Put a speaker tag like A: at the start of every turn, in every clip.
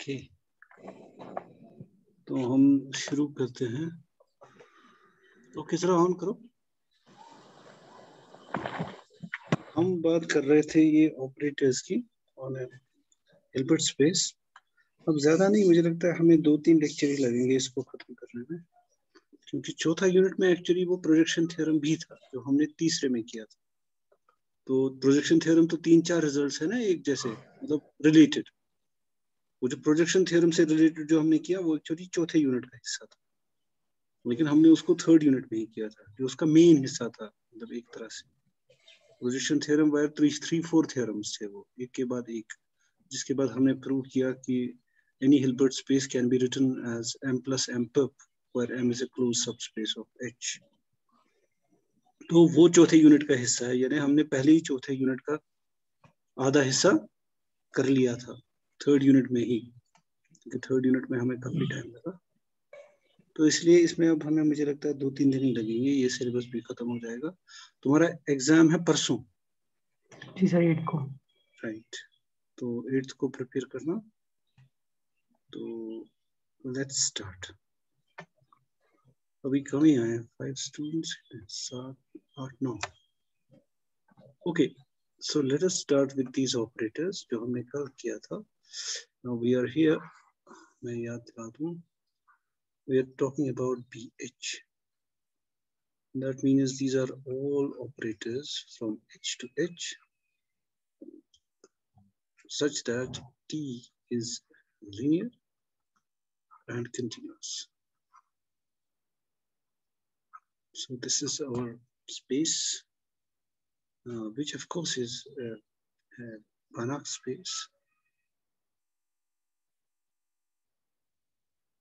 A: Okay. तो हम शुरू करते हैं। तो किसरा ऑन करो? हम बात कर रहे थे ये ऑपरेटर्स की ऑन हिल्बर्ट स्पेस अब ज़्यादा नहीं, मुझे लगता है हमें दो तीन लेक्चर ही लगेंगे इसको खत्म करने में। क्योंकि चौथा यूनिट में एक्चुअली वो प्रोजेक्शन थ्योरम भी था, जो हमने तीसरे में किया था। तो प्रोजेक्शन थ्योरम तो तीन चार रिजल्ट्स है ना, एक जैसे मतलब रिलेटेड वो जो प्रोजेक्शन थ्योरम से रिलेटेड जो हमने किया, वो एक्चुअली चौथे यूनिट का हिस्सा था। लेकिन हमने उसको थर्ड यूनिट में ही किया था, जो उसका मेन हिस्सा था मतलब एक तरह से। Projection theorem wire three three four theorems थे वो, एक के बाद एक, जिसके बाद हमने प्रूव किया कि any Hilbert space can be written as m plus m perp, where m is a closed subspace of h तो वो चौथे यूनिट का हिस्सा है, यानी हमने पहले ही चौथे यूनिट का आधा हिस्सा कर लिया था। थर्ड यूनिट में ही क्योंकि थर्ड यूनिट में हमें काफ़ी टाइम लगा। तो इसलिए इसमें अब हमें मुझे लगता है दो तीन दिन ही लगेंगे ये सिलेबस भी खत्म हो जाएगा। तुम्हारा एग्ज़ाम है परसों।
B: जी सर एट को।
A: राइट तो एट्थ को प्रिपेयर करना। तो लेट्स स्टार्ट अभी कम ही आए फाइव स्टूडेंट्स सात आठ नौ। Okay so let us start with these operators जो हमने कल किया था। Now we are here, we are talking about BH. That means these are all operators from H to H such that T is linear and continuous. So this is our space, uh, which of course is uh, uh Banach space.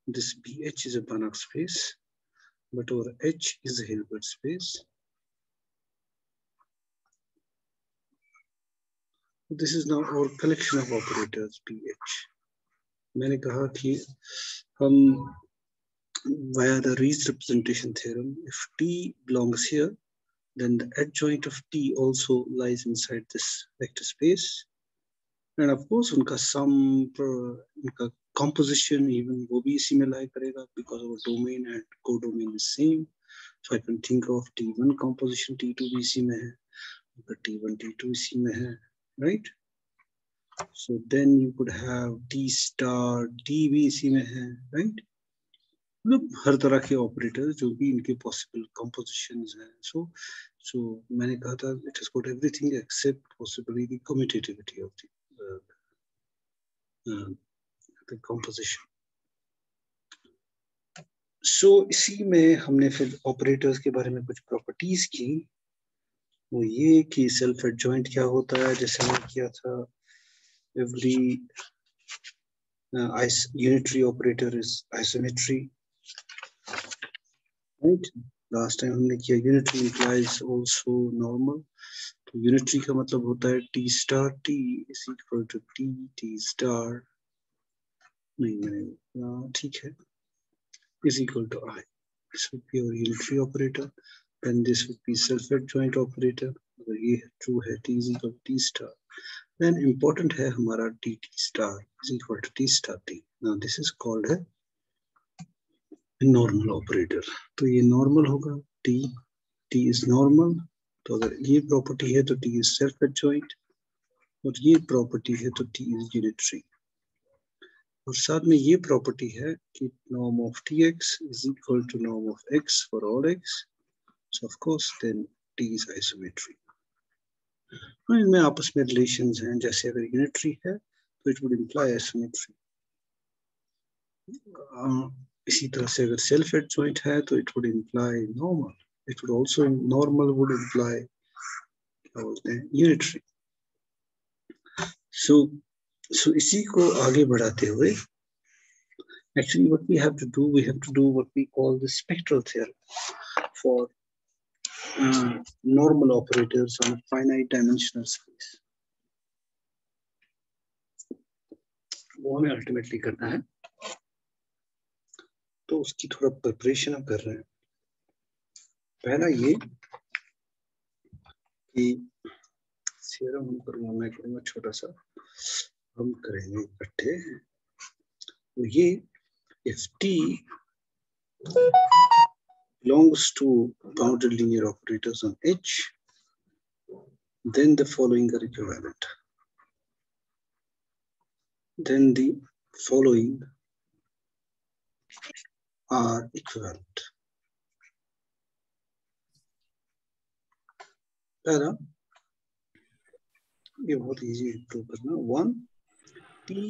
A: This BH is a Banach space, but our H is a Hilbert space. This is now our collection of operators BH. मैंने कहा कि हम via the Rees representation theorem, if T belongs here, then the adjoint of T also lies inside this vector space. And of course, unka sum, unka composition even वो भी इसी में lie करेगा because our domain and codomain is same. So I can think of T1 composition T2 भी इसी में है, T1 T2 इसी में है, right? So then you could have T star T भी इसी में है, right? मतलब हर तरह के ऑपरेटर जो भी इनके पॉसिबल कंपोजिशन हैं सो सो मैंने कहा था it is got everything except possibly the commutativity of the composition so इसी में हमने फिर ऑपरेटर्स के बारे में कुछ प्रॉपर्टीज़ की। वो ये कि सेल्फ एडजॉइंट क्या होता है, जैसे हमने किया था। Every unitary operator is isometry right? Last time हमने किया unitary implies also normal. तो unitary का मतलब होता है t star t, is equal to t t star नहीं मैंने ठीक है i this would be our unitary operator then this would be self adjoint operator अगर ये true है is equal to t star then important है हमारा t t star is equal to t star t now this is called है normal operator तो ये normal होगा T T is normal तो अगर ये प्रॉपर्टी है तो टी इज़ सेल्फ एडजॉइंट और ये प्रॉपर्टी है तो टी इज़ यूनिटरी और साथ में ये प्रॉपर्टी है कि norm of T X is equal to norm of X for all X so of course then T is isometry इनमें आपस में रिलेशंस हैं, जैसे अगर यूनिटरी है तो इट वुड इंप्लाई आइसोमेट्री इसी तरह से अगर सेल्फ एडजॉइंट है तो it would imply normal it would also normal would imply क्या बोलते हैं यूनिटरी सो सो इसी को आगे बढ़ाते हुए actually what we have to do we have to do what we call the spectral theorem for uh, normal operators on a finite dimensional space वो हमें अल्टीमेटली करना है तो उसकी थोड़ा प्रिपरेशन हम कर रहे हैं पहला ये कि सीरम हम करूँगा मैं करूँगा छोटा सा हम करेंगे इकट्ठे तो ये if t belongs to bounded linear operators on H, then the following are equivalent. Then the following are equivalent. पहला ये बहुत इजी प्रूव करना one T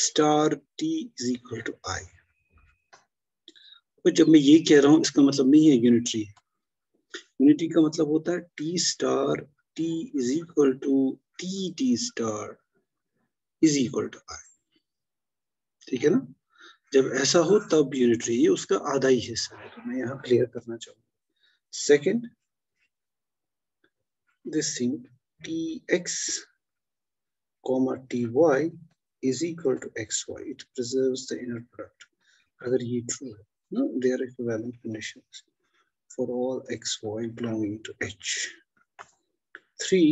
A: star T is equal to I तो जब मैं ये कह रहा हूँ, इसका मतलब नहीं है यूनिटरी यूनिटी का मतलब होता है T star T is equal to T T star is equal to I ठीक है ना? जब ऐसा हो तब यूनिटरी ये उसका आधा ही हिस्सा है तो मैं यहाँ क्लियर करना चाहूँगा। Second this thing T X comma ty is equal to xy it preserves the inner product अगर ये true है no they are equivalent conditions for all xy belonging to h three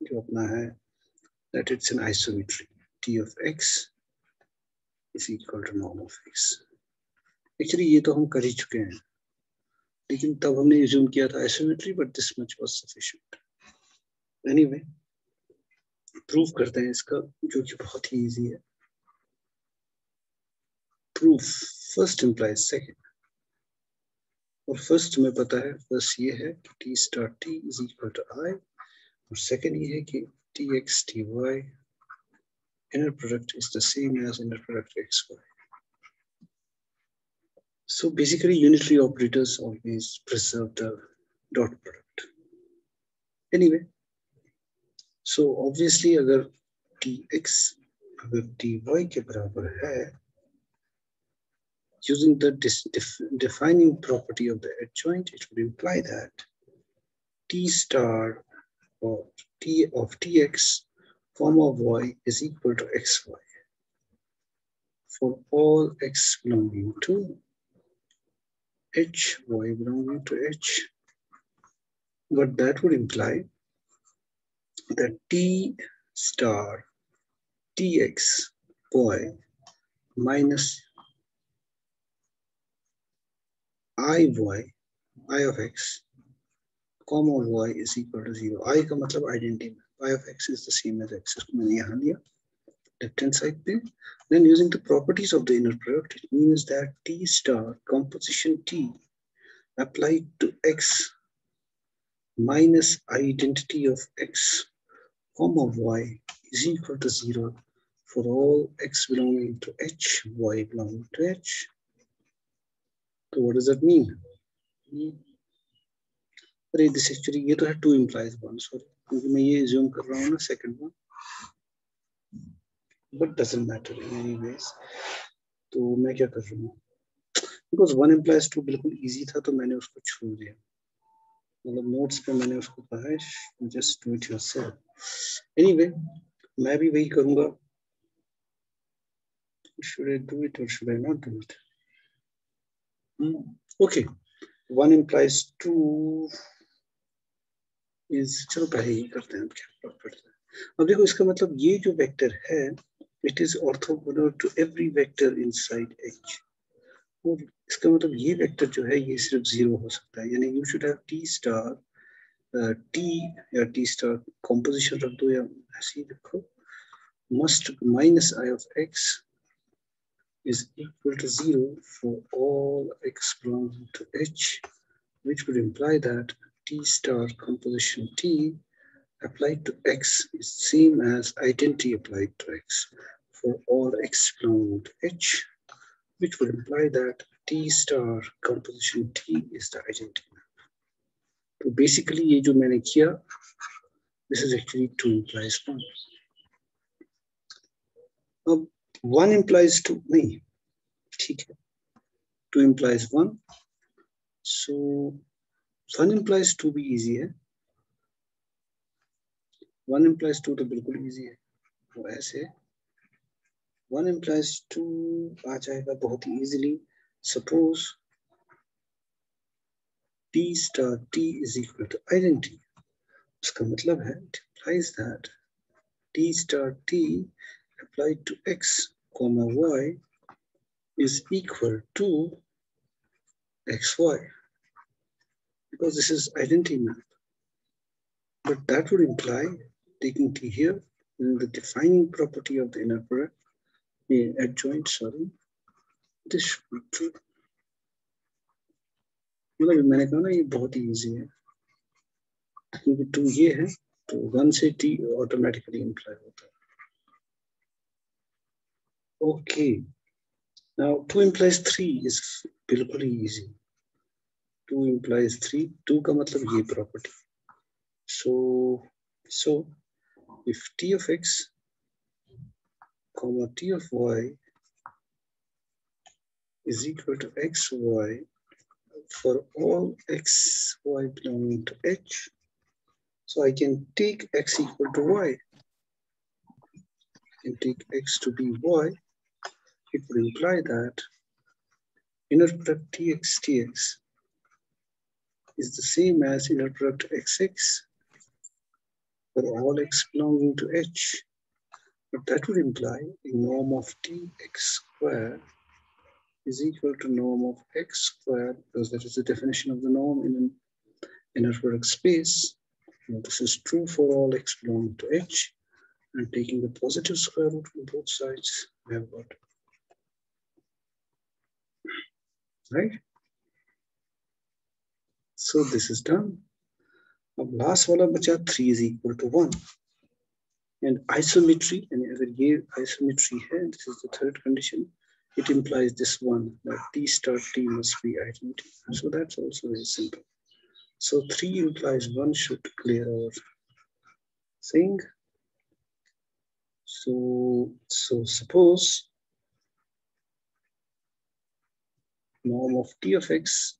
A: जो अपना है that it's an isometry t of x is equal to norm of x actually ये तो हम कर ही चुके हैं लेकिन तब हमने रिज्यूम किया था isometry but this much was sufficient anyway proof करते हैं इसका जो कि बहुत ही इजी है प्रूफ फ़र्स्ट इम्प्लाइज सेकेंड और फ़र्स्ट में पता है फ़र्स्ट ये है कि T star T is equal to I और सेकेंड ये है कि T X T Y inner product is the same as inner product X Y so basically unitary operators always preserve the dot product anyway so obviously अगर T x अगर T Y के बराबर है using the defining property of the adjoint, it would imply that t star or t of tx comma y is equal to xy for all x belonging to h, y belonging to h. But that would imply that t star tx y minus i y i of x comma y is equal to zero i का मतलब identity y of x is the same as x इसको मैंने यहाँ लिया left hand side पे then using the properties of the inner product it means that t star composition t applied to x minus identity of x comma y is equal to zero for all x belonging to h y belonging to h So what does that mean? अरे this actually ये तो है two implies one sorry क्योंकि मैं ये ज्यूम कर रहा हूँ ना second one but doesn't matter in anyways तो मैं क्या कर रहा हूँ? बिकॉज़ वन इम्प्लाइज टू बिल्कुल इजी था तो मैंने उसको छोड़ दिया मतलब नोट्स पे मैंने उसको कहा है just do it yourself anyway मैं भी वही करूँगा। Should I do it or should I not do it? Okay, one implies two is चलो पहले ही करते हैं क्या करते हैं? अब देखो इसका मतलब ये जो वेक्टर है it is orthogonal to every vector inside H और इसका मतलब ये वेक्टर जो है ये सिर्फ़ ज़ीरो हो सकता है। यानी you should have T star T या टी स्टार कॉम्पोजिशन रख दो या ऐसे ही रखो। Must minus i of x is equal to zero for all x belonging to H, which would imply that T star composition T applied to X is same as identity applied to X for all X belonging to H, which would imply that T star composition T is the identity map. So basically, ye jo maine here, this is actually two implies one. Now, one implies two नहीं, ठीक है। Two implies one so one implies two भी easy है। One implies two तो बिल्कुल easy है। वो ऐसे। वन इंप्लाइज टू आ जाएगा बहुत ही easily suppose T star T is equal to identity. उसका मतलब है implies that T star T applied to X. comma y is equal to xy because this is identity map. But that would imply taking t here in the defining property of the inner product, the adjoint, sorry, this should be true. मतलब मैंने कहा ना ये बहुत ही easy है क्योंकि to ये है तो वन से टी ऑटोमेटिकली इंप्लाई होता है Okay now two implies three is बिल्कुल ही easy two implies three two का मतलब ये property so so if T of X comma t of y is equal to xy for all x, y belonging to h. So I can take x equal to y. I can take x to be y. it would imply that inner product tx tx is the same as inner product xx for all x belonging to h. But that would imply a norm of tx squared is equal to norm of x squared because that is the definition of the norm in an inner product space. This is true for all x belonging to h and taking the positive square root from both sides, we have got right? So this is done. Now last wala bacha 3 is equal to 1. And isometry, and agar ye isometry here. this is the third condition, it implies this one, that T star T must be identity. So that's also very simple. So 3 implies 1 should clear our thing. So, so suppose norm of t of x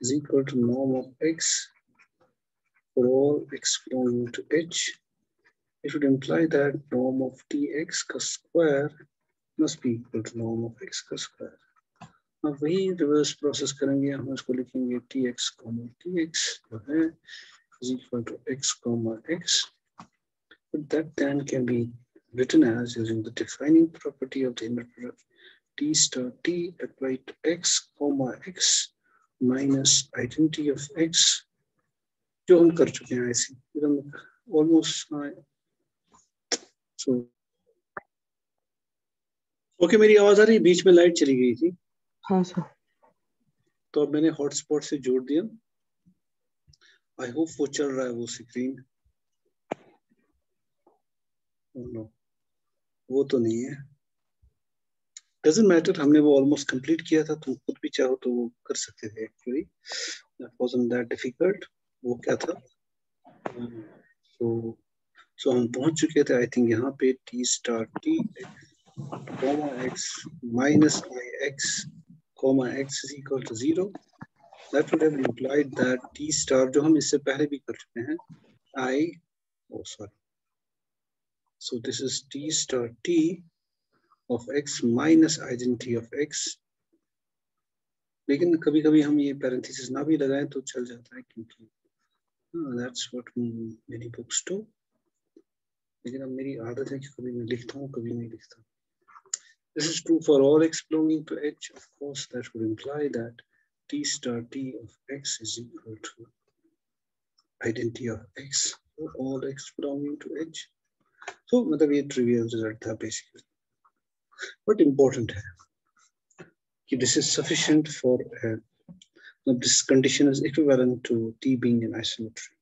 A: is equal to norm of x for all x belonging to h it would imply that norm of tx square must be equal to norm of x square. अब वही reverse process करेंगे हम इसको लिखेंगे T X comma T X जो है is equal to x comma x. But that then can be written as using the defining property of the inner product T star t applied to x comma x minus identity of x जो हम कर चुके हैं ऐसे ऐसी almost so okay मेरी आवाज़ आ रही बीच में लाइट चली गई थी।
B: हाँ सर
A: तो अब मैंने हॉटस्पॉट से जोड़ दिया। आई होप वो चल रहा है वो स्क्रीन नो वो तो नहीं है। डजेंट मैटर हमने वो ऑलमोस्ट कंप्लीट किया था, तुम खुद भी चाहो तो वो कर सकते थे actually that wasn't that difficult वो क्या था? सो सो हम पहुँच चुके थे आई थिंक यहाँ पे T star T comma x minus ix comma x is equal to zero. That would have implied that t star जो हम इससे पहले भी कर चुके हैं, i oh sorry. So this is t star t of x minus identity of x लेकिन कभी कभी हम ये पैरेंथेसिस ना भी लगाएँ तो चल जाता है क्योंकि that's what many books do लेकिन अब मेरी आदत है कि कभी मैं लिखता हूँ कभी नहीं लिखता This is true for all x belonging to h. Of course, that would imply that t star t of x is equal to identity of x for all x belonging to h. So, मतलब ये trivial result था basically. But important है कि this is sufficient for uh, this condition is equivalent to t being in isometry.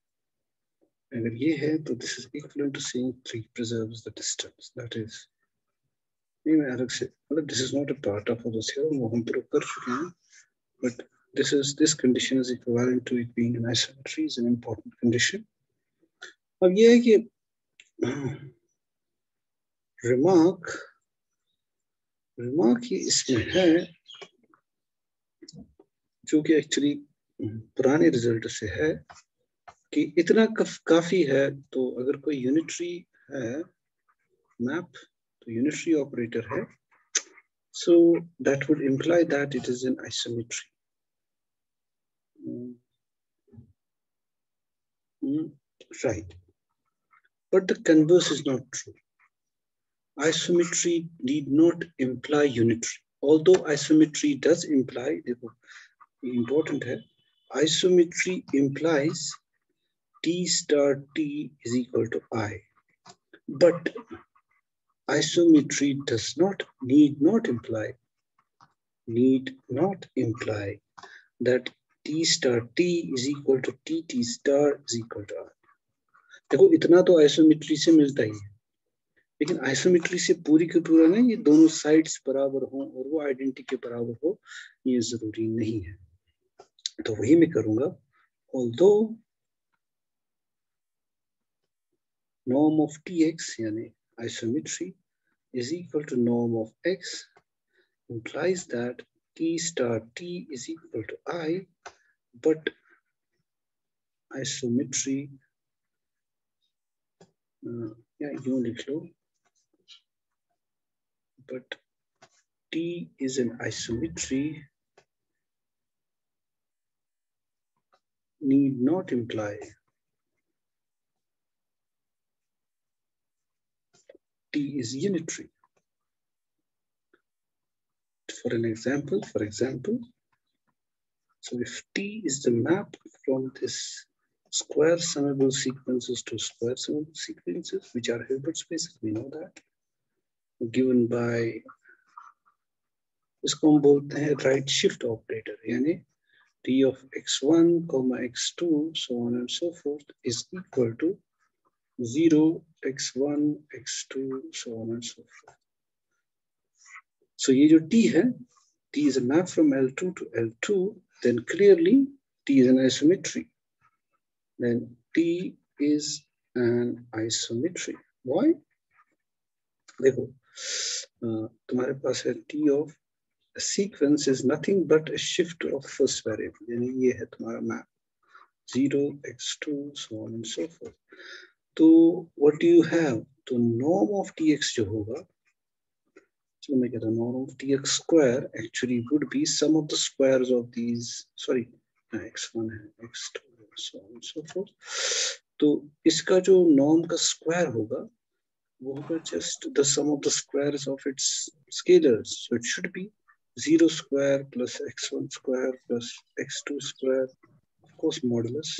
A: अगर ये है तो this is equivalent to saying 3 preserves the distance. That is नहीं मैं अलग से मतलब this is not a part of the theorem वो हम प्रूव कर चुके हैं but this is this condition is equivalent to it being an isometry is an important condition अब ये है कि रिमार्क रिमार्क इसमें है जो कि एक्चुअली पुराने रिज़ल्ट से है कि इतना कफ, काफ़ी है तो अगर कोई यूनिट्री है मैप तो यूनिटरी ऑपरेटर है। So that would imply that it is an isometry right but the converse is not true isometry need not imply unitary although isometry does imply देखो important है isometry implies t star t is equal to i but isometry does not need not imply need not imply that t star t is equal to t t star is equal to r देखो इतना तो isometry से मिलता ही है लेकिन isometry से पूरी के पूरा नहीं, ये दोनों साइड्स बराबर हो और वो आइडेंटिटी के बराबर हो, ये ज़रूरी नहीं है। तो वही मैं करूँगा। Although norm of T X यानी isometry is equal to norm of X implies that T star T is equal to I but isometry या यू लिख लो। But T is an isometry need not imply T is unitary. For an example, for example, so if T is the map from this square summable sequences to square summable sequences, which are Hilbert spaces, we know that given by इसको हम बोलते हैं right shift operator यानी t of x1 comma x2 so on and so forth is equal to 0 x1 x2 so on and so forth so ये जो t है t is a map from L2 to L2 then clearly t is an isometry then t is an isometry why देखो तुम्हारे पास है T of sequence is nothing but shift of first variable यानी ये है तुम्हारा map zero X two so on and so forth तो what do you have तो नॉर्म ऑफ़ टी एक्स जो होगा so मैं कहता norm of T X square actually would be sum of the squares of these sorry X one है X two so on so forth तो इसका जो norm का स्क्वायर होगा over just the sum of the squares of its scalars. So it should be 0 square plus x1 square plus x2 square, of course modulus,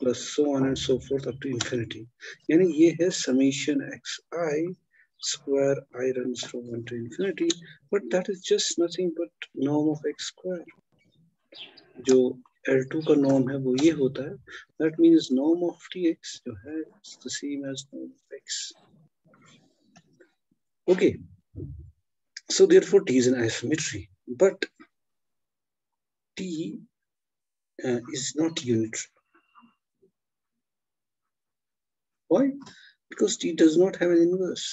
A: plus so on and so forth up to infinity. Yani ye hai summation xi square i runs from 1 to infinity, but that is just nothing but norm of x square. L2 का norm है वो ये होता है that means norm of tx जो है it's the same as norm of x okay so therefore t is an isometry but t uh, is not unitary why because t does not have an inverse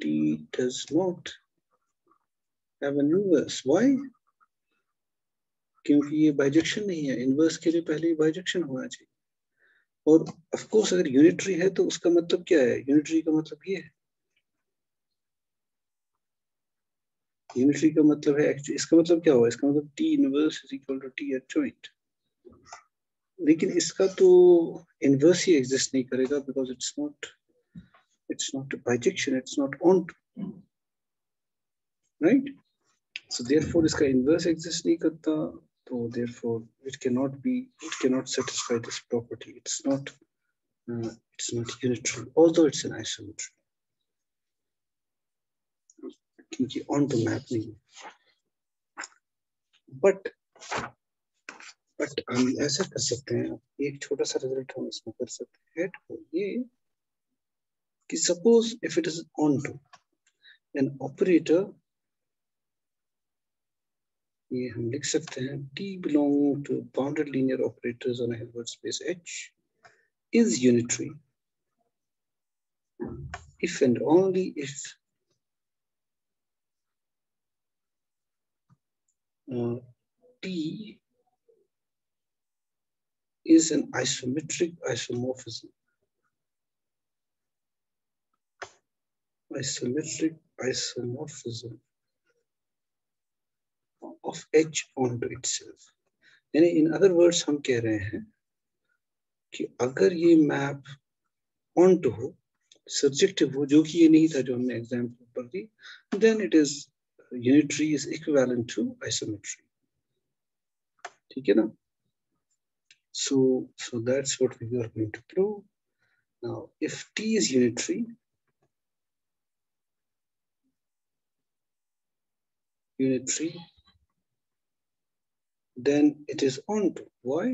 A: t does not have an inverse why क्योंकि ये bijection नहीं है inverse के लिए पहले bijection होना चाहिए। और ऑफ़ कोर्स अगर यूनिटरी है तो उसका मतलब क्या है? यूनिटरी का मतलब ये है। यूनिटरी का मतलब है इसका मतलब क्या हुआ? इसका मतलब T inverse is equal to T adjoint लेकिन इसका तो इनवर्स ही एग्जिस्ट नहीं करेगा because it's not it's not bijection it's not on right so therefore इसका इनवर्स एग्जिस्ट नहीं करता। So therefore, it cannot be, it cannot satisfy this property. It's not, uh, it's not unitary, although it's an isometry. क्योंकि on to map नहीं but but हम ऐसा कर सकते हैं एक छोटा सा रिजल्ट हम इसमें कर सकते हैं तो ये कि suppose if it is onto an operator ये हम लिख सकते हैं T belong to bounded linear operators on a Hilbert space H is unitary if and only if uh, T is an isometric isomorphism. Isometric isomorphism of h onto itself. यानी in other words हम कह रहे हैं कि अगर ये map on to हो surjective हो, जो कि ये नहीं था जो हमने एग्ज़ाम्पल पर दी then it is unitary is equivalent to isometry ठीक है ना? So so that's what we are going to prove. Now, if t is unitary unitary then it is onto why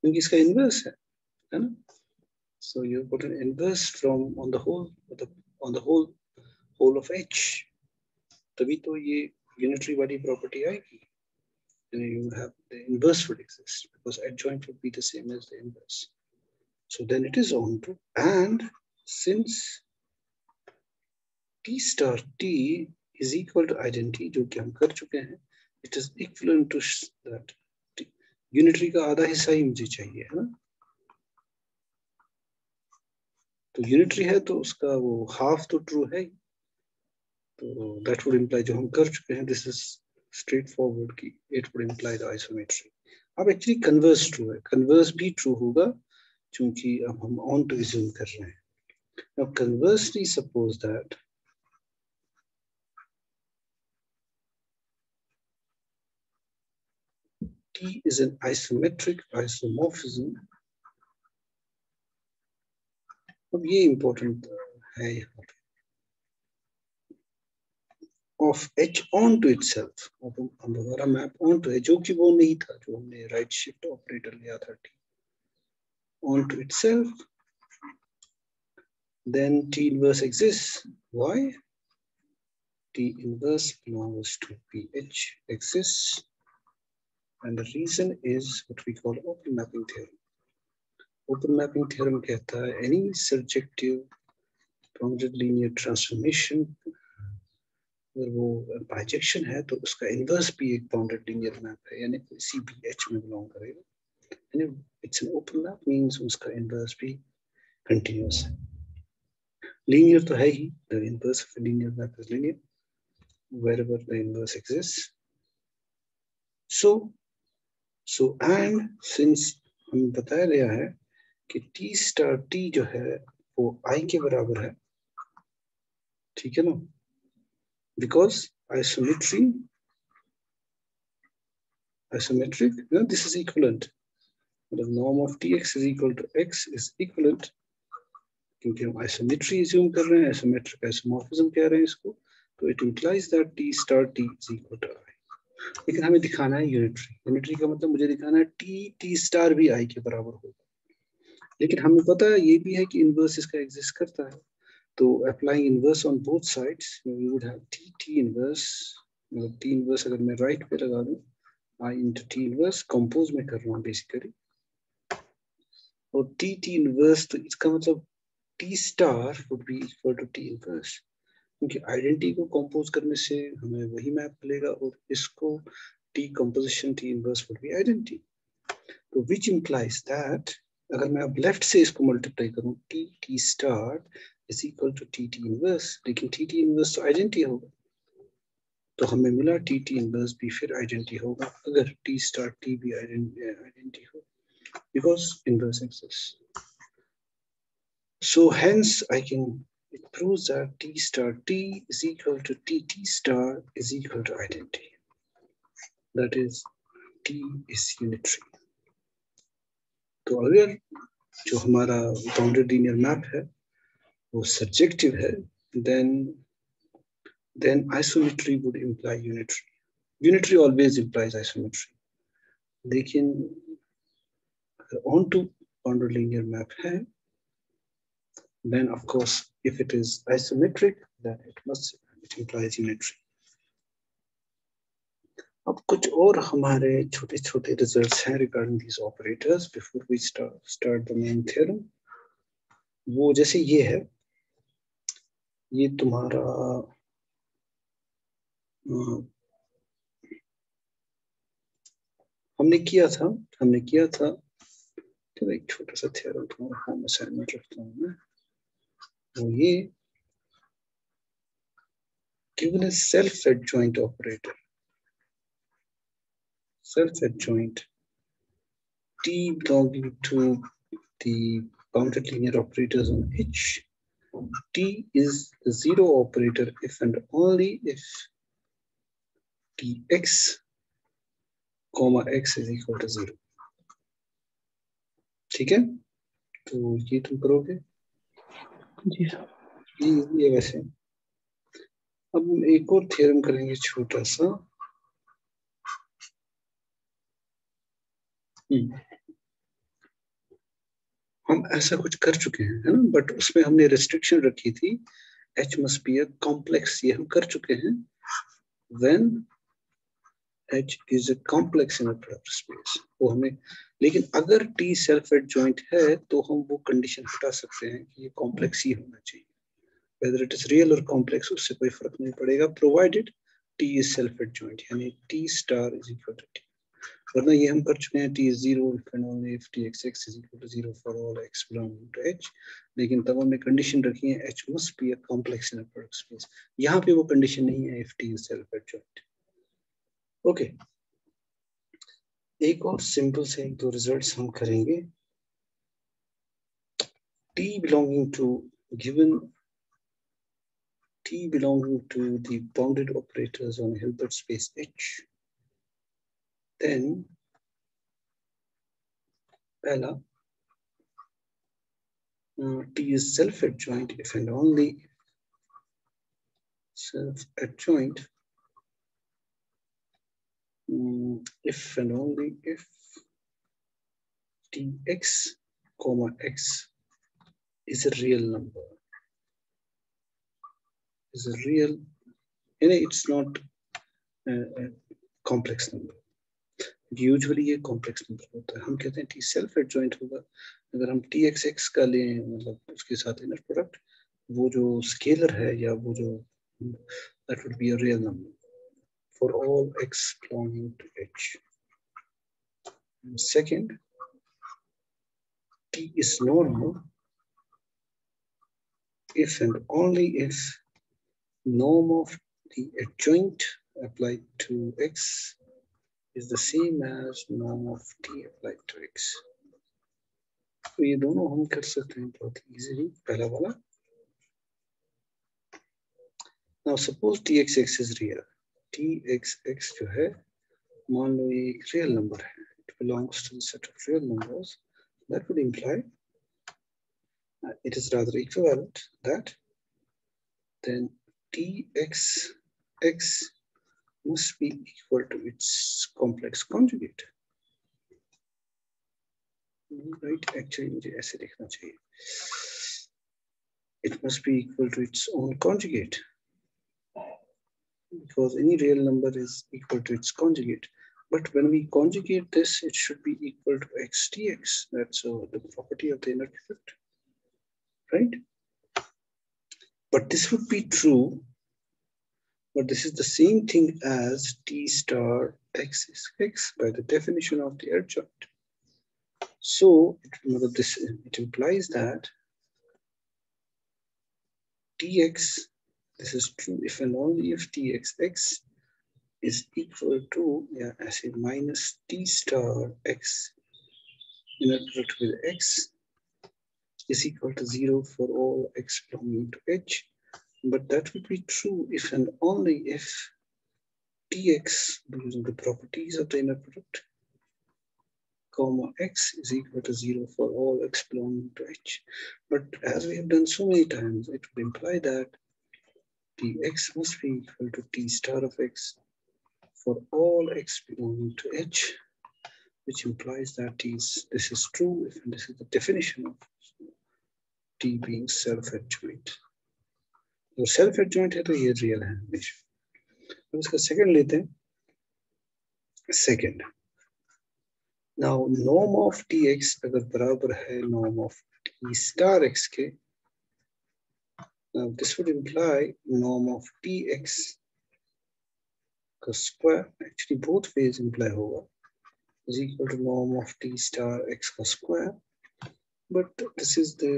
A: क्योंकि इसका इनवर्स है है ना so you put an inverse from on the whole the, on the whole whole of h तभी तो ये unitary वाली property आएगी and you would have the inverse would exist because adjoint would be the same as the inverse so then it is onto and since t star t is equal to identity जो कि हम कर चुके हैं, it is equivalent to that unitary का आधा हिस्सा ही मुझे चाहिए, है ना? तो यूनिटरी है तो उसका वो हाफ़ तो ट्रू है तो दैट वुड इम्प्लाई जो हम कर चुके हैं दिस इज़ स्ट्रेट फॉरवर्ड की it would imply the isometry अब एक्चुअली कन्वर्स ट्रू है। कन्वर्स भी ट्रू होगा क्योंकि अब हम ऑन टू रिज्यूम कर रहे हैं। अब conversely suppose that T is an isometric isomorphism अब ये इंपॉर्टेंट है यहाँ पे of H onto itself अब हमारा मैप ऑन टू है जो कि वो नहीं था जो हमने राइट शिफ्ट ऑपरेटर लिया था T onto itself then T inverse exists. Why? T inverse belongs to PH exists. And the reason is what we call open mapping theorem. Open mapping theorem कहता है any surjective bounded linear transformation अगर वो bijection है तो उसका inverse भी एक bounded linear map है यानी सी बी एच में बिलोंग करेगा यानी it's an open map means उसका इनवर्स भी कंटिन्यूस है linear तो है ही the inverse of a linear map is linear wherever the inverse exists so so and since हम बताया गया है कि टी स्टार टी जो है, वो आई के बराबर है। ठीक है ना? Because isometry isometric this is equivalent मतलब norm of T X is equal to X is equivalent क्योंकि हम आइसोमेट्री एज्यूम कर रहे हैं आइसोमेट्रिक आइसोमोफिज्म कह रहे हैं इसको तो it implies that T star T is equal to लेकिन हमें दिखाना है यूनिटरी यूनिटरी का मतलब मुझे दिखाना है टी टी स्टार भी आई के बराबर होगा। लेकिन हमें पता ये भी है कि इनवर्स इसका एग्जिस्ट करता है। तो applying inverse on both sides we would have T T inverse मतलब टी इनवर्स अगर मैं राइट पे लगा दूँ I into T inverse compose में कर रहा हूँ बेसिकली और टी टी इनवर्स तो इसका मतलब T star would be equal to T inverse क्योंकि आइडेंटिटी को कंपोज करने से हमें वही मैप मिलेगा और इसको T composition T inverse would be identity तो विच इंप्लाइज दैट अगर मैं अब लेफ़्ट से इसको मल्टीप्लाई करूँ T T star is equal to T T inverse लेकिन टी टी इनवर्स तो आइडेंटिटी होगा। तो हमें मिला टी टी इनवर्स भी फिर आइडेंटिटी होगा अगर टी स्टार टी भी आइडेंटिटी हो। Because inverse exist So hence I can, it proves that T star T is equal to T T star is equal to identity. That is, T is unitary. तो अगर जो हमारा bounded linear map है वो subjective है then then isometry would imply unitary. Unitary always implies isometry. लेकिन on to bounded linear map है then, of course, if it is isometric, then it must, it implies unitary. अब कुछ और हमारे छोटे छोटे रिजल्ट्स हैं regarding these operators before we start the main theorem वो जैसे ये है, ये तुम्हारा हमने किया था, हमने किया था तो एक छोटा सा थ्योरम तुम्हारा होम असाइनमेंट रखता हूँ मैं वो ये given a self-adjoint operator self-adjoint t belonging to the bounded linear operators on H. T is the zero operator if and only if Tx comma x is equal to zero. ठीक है तो ये तुम करोगे
B: जी।
A: ये वैसे। अब हम एक और थ्योरम करेंगे छोटा सा। हम्म। हम ऐसा कुछ कर चुके हैं, है ना? बट उसमें हमने रिस्ट्रिक्शन रखी थी। H must be a complex ये हम कर चुके हैं। When H is a complex in product space वो हमें लेकिन अगर टी सेल्फ एडजॉइंट है तो हम वो कंडीशन हटा सकते हैं कि ये कॉम्प्लेक्स ही होना चाहिए whether it is real or complex उससे कोई फ़र्क नहीं पड़ेगा provided t is self adjoint यानी t star is equal to t वरना ये हम कर चुके हैं t is zero if and only if txx is equal to zero for all x belonging to h लेकिन तब हमने कंडीशन रखी है h must be a complex in a product space यहाँ पे वो कंडीशन नहीं है if t is self adjoint okay okay. एक और सिंपल से एक दो रिजल्ट्स हम करेंगे t belonging to given T belonging to the bounded operators on Hilbert space H, then Bella uh, T is self-adjoint if and only self-adjoint if and only if Tx comma x is a real number. Is a real it's not a, a complex number. Usually ये complex number होता है। हम कहते हैं T self adjoint होगा। अगर हम T x x का लें मतलब उसके साथ इनर प्रोडक्ट वो जो स्केलर है या वो जो that would be a real number For all X belonging to H second t is normal if and only if norm of the adjoint applied to x is the same as norm of t applied to x. तो ये दोनों हम कर सकते हैं बहुत easily पहला वाला now suppose txx is real txx जो है मान लो ये एक real number है it belongs to the set of real numbers that would imply uh, it is rather equivalent that then tx x must be equal to its complex conjugate. Right, actually मुझे ऐसे लिखना चाहिए. It must be equal to its own conjugate. Because any real number is equal to its conjugate. But when we conjugate this, it should be equal to x dx. That's uh, the property of the inner product, right? But this would be true, but this is the same thing as t star x is x by the definition of the adjoint. So it, this, it implies that tx, this is true if and only if txx is equal to, yeah, I say minus t star x in a product with x is equal to zero for all x belonging to h. But that would be true if and only if dx, using the properties of the inner product, comma x is equal to zero for all x belonging to h. But as we have done so many times, it would imply that dx must be equal to t star of x for all x belonging to h, which implies that is, this is true if and this is the definition of t being self-adjoint. तो self adjoint है तो ये real है हमेशा अब इसका second लेते हैं second now norm of T X अगर बराबर है norm of T star X के now this would imply norm of dx because square, actually both ways imply over, is equal to norm of t star x cos square. But this is the,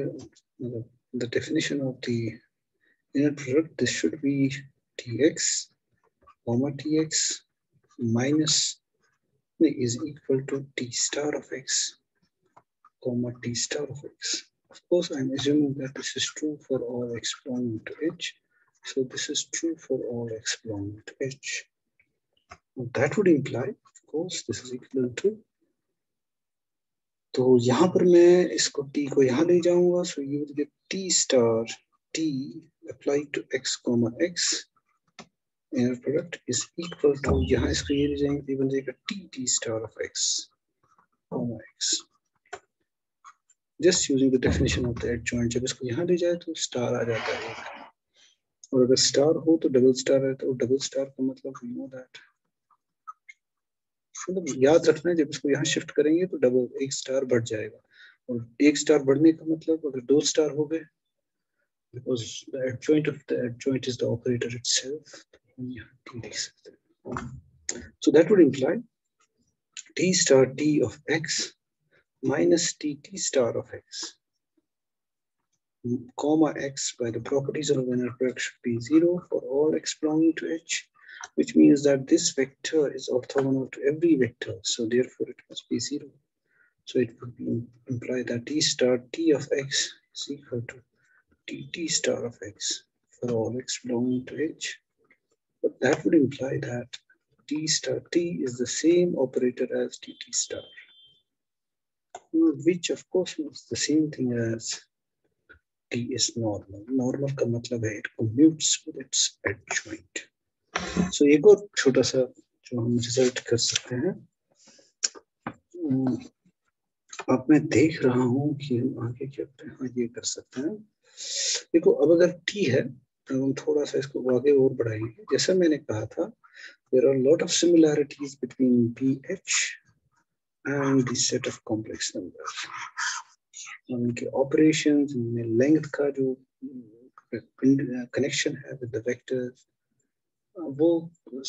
A: the, the definition of the inner product. This should be tx, comma tx minus is equal to t star of x, comma t star of x. of course, I'm assuming that this is true for all x belonging to h. So this is true for all x belonging to h. That would imply, of course, this is equal to तो यहाँ पर मैं इसको t को यहाँ ले जाऊंगा so you will get t star t applied to x comma x inner product is equal to यहाँ इसको ये ले जाएंगे तो बन जाएगा t t star of x comma x just using the definition of the adjoint जब इसको यहाँ ले जाए तो स्टार आ जाता है और अगर स्टार हो तो डबल स्टार है तो डबल स्टार का मतलब यू नो दैट मतलब याद रखना है, जब इसको यहाँ शिफ्ट करेंगे तो डबल एक स्टार बढ़ जाएगा। और एक स्टार बढ़ने का मतलब अगर दो स्टार हो गए, because the adjoint of the adjoint is the operator itself so that would imply t star t of x minus t t star of x comma x by the properties of inner product should be zero for all x belonging to h which means that this vector is orthogonal to every vector. So therefore it must be zero. So it would be, imply that t star t of x is equal to t t star of x for all x belonging to h. But that would imply that t star t is the same operator as t t star, which, of course is the same thing as t is normal. Normal का मतलब है, it commutes with its adjoint. सो एक और छोटा सा जो हम result कर सकते हैं अब मैं देख रहा हूँ कि हम आगे क्या करते हैं हाँ ये कर सकते हैं देखो, अब अगर टी है तो हम थोड़ा सा इसको आगे और बढ़ाएँगे जैसा मैंने कहा था there are lot of similarities between B H and this set of complex numbers उनके ऑपरेशन में लेंथ का जो कनेक्शन है विद द वेक्टर्स वो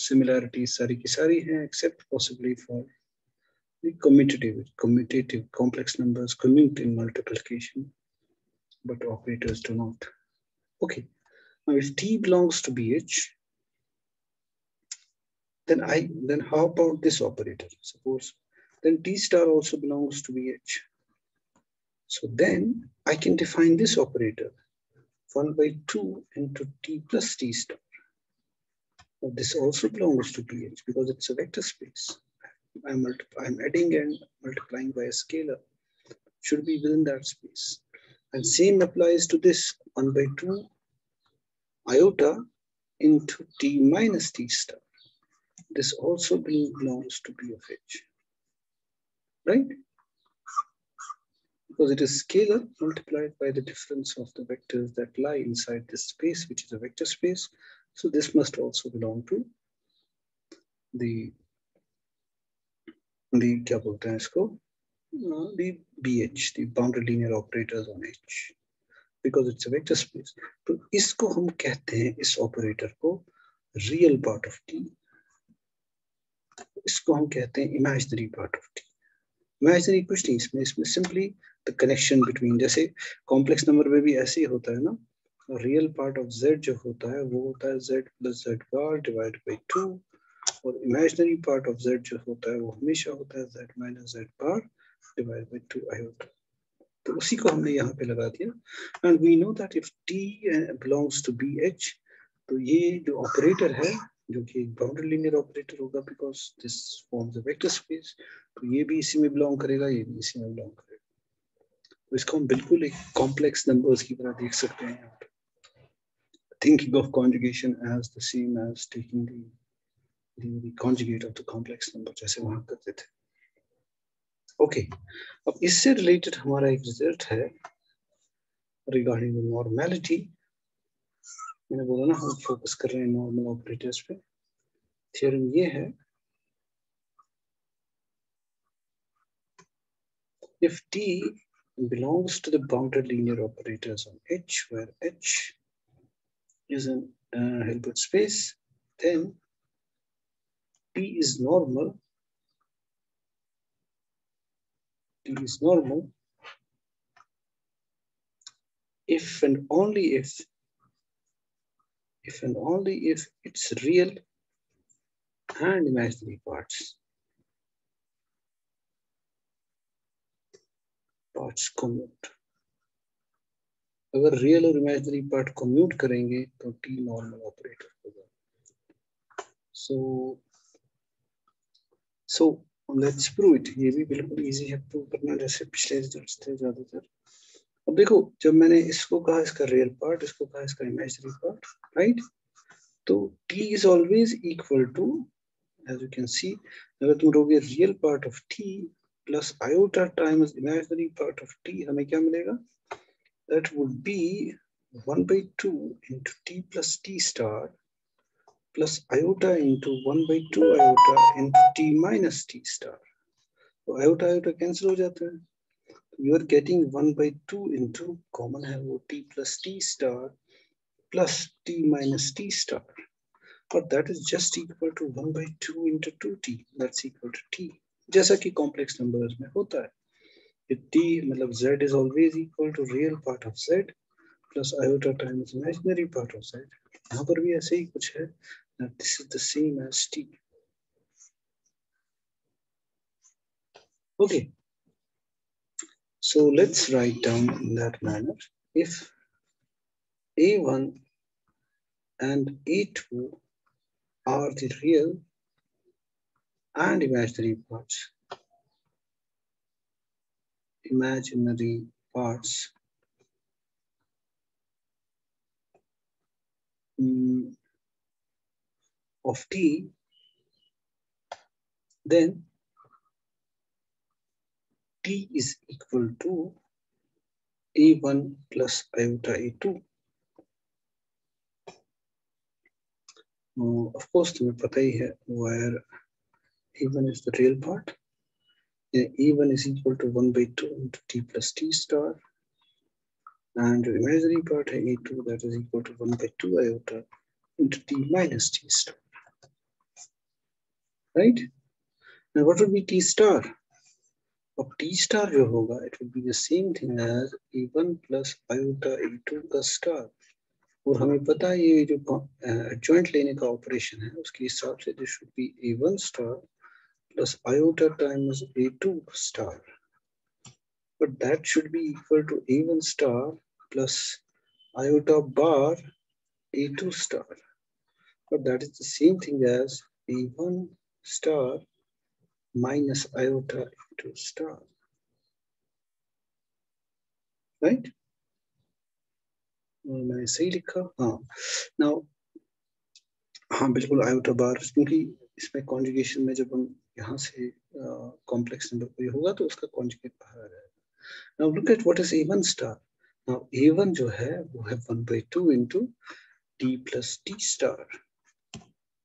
A: सिमिलैरिटी सारी की सारी हैं except possibly for the commutative commutative complex numbers commute in multiplication but operators do not okay now if t belongs to bh then i then how about this operator suppose then t star also belongs to bh so then i can define this operator 1 by 2 into t plus t star this also belongs to pH because it's a vector space. I'm, I'm adding and multiplying by a scalar. Should be within that space. And same applies to this 1 by 2 iota into t minus t star. This also belongs to P of H Right? Because it is scalar multiplied by the difference of the vectors that lie inside this space, which is a vector space. So this must also belong to the the क्या बोलते हैं इसको the BH, the boundary linear operators on H, because it's a vector space. तो इसको हम कहते हैं इस operator को real part of T. इसको हम कहते हैं imaginary part of T. Imaginary कुछ नहीं। इसमें इसमें simply the connection between, जैसे complex number में भी ऐसे ही होता है ना रियल पार्ट ऑफ़ z जो होता है, वो होता है z plus Z bar divide by two और इमेजिनरी पार्ट ऑफ़ z जो होता है, वो हमेशा होता है z minus Z bar divide by two iota तो उसी को हमने यहाँ पे लगा दिया। And we know that if T belongs to B H तो ये जो ऑपरेटर है जो कि बाउंड्री लीनियर ऑपरेटर होगा because this forms a vector space तो ये भी इसी में बिलोंग करेगा ये भी इसी में बिलोंग करेगा। तो इसको हम बिल्कुल एक कॉम्प्लेक्स नंबर्स की तरह देख सकते हैं यहाँ पे। Thinking of conjugation as the same as taking the, the, the conjugate of the complex जैसे वहाँ करते थे। Okay okay. अब इससे रिलेटेड हमारा एक रिज़ल्ट है रिगार्डिंग नॉर्मेलिटी मैंने बोला ना हम फोकस कर रहे हैं नॉर्मल ऑपरेटर्स पे थ्योरम ये है if t belongs to the bounded linear operators on H, where H is an uh, Hilbert space, then P is normal. P is normal if and only if, if and only if it's real and imaginary parts. Parts commute. अगर real और imaginary part को mute करेंगे तो T normal operator होगा so so let's prove it ये भी बिल्कुल easy है प्रूव करना जैसे पिछले रिजल्ट्स थे ज़्यादातर अब देखो, जब मैंने इसको कहा, इसका रियल पार्ट इसको कहा, इसका इमेजिनरी पार्ट राइट तो t is always equal to as you can see अगर तुम लोगे real part of t plus iota times imaginary part of t, हमें क्या मिलेगा that would be 1 by 2 into t plus t star plus iota into 1 by 2 iota into t minus t star. So iota iota cancel हो जाता है. You are getting 1 by 2 into common है वो t plus t star plus t minus t star. But that is just equal to 1 by 2 into 2t. That's equal to t. जैसा कि complex numbers में होता है. t मतलब z is always equal to real part of z plus iota times imaginary part of z यहाँ पर भी ऐसे ही कुछ है that this is the same as t okay so let's write down in that manner if a1 and a2 are the real and imaginary parts imaginary parts um, of T, then T is equal to A1 plus iota A2. Uh, of course, तुम्हें पता ही है where A1 is the real part. E1 is equal to 1 by 2 into t plus t star. And the imaginary part E2 that is equal to 1 by 2 iota into t minus t star. Right? Now what would be t star? Of t star जो होगा, it would be the same thing as E1 plus iota E2 का star. और हमें पता है ये जो joint लेने का ऑपरेशन है उसके हिसाब से this should be A1 star plus iota times A2 star. But that should be equal to A1 star plus iota bar A2 star. But that is the same thing as A1 star minus iota A2 star. Right? मैंने सही लिखा हाँ now हाँ बिल्कुल iota बार क्योंकि इसमें conjugation में जब हम यहाँ से कॉम्प्लेक्स नंबर कोई होगा तो उसका कॉन्जुगेट बाहर आ जाएगा। Now look at what is a1 star now a1 जो है, वो है 1 by 2 into t plus t star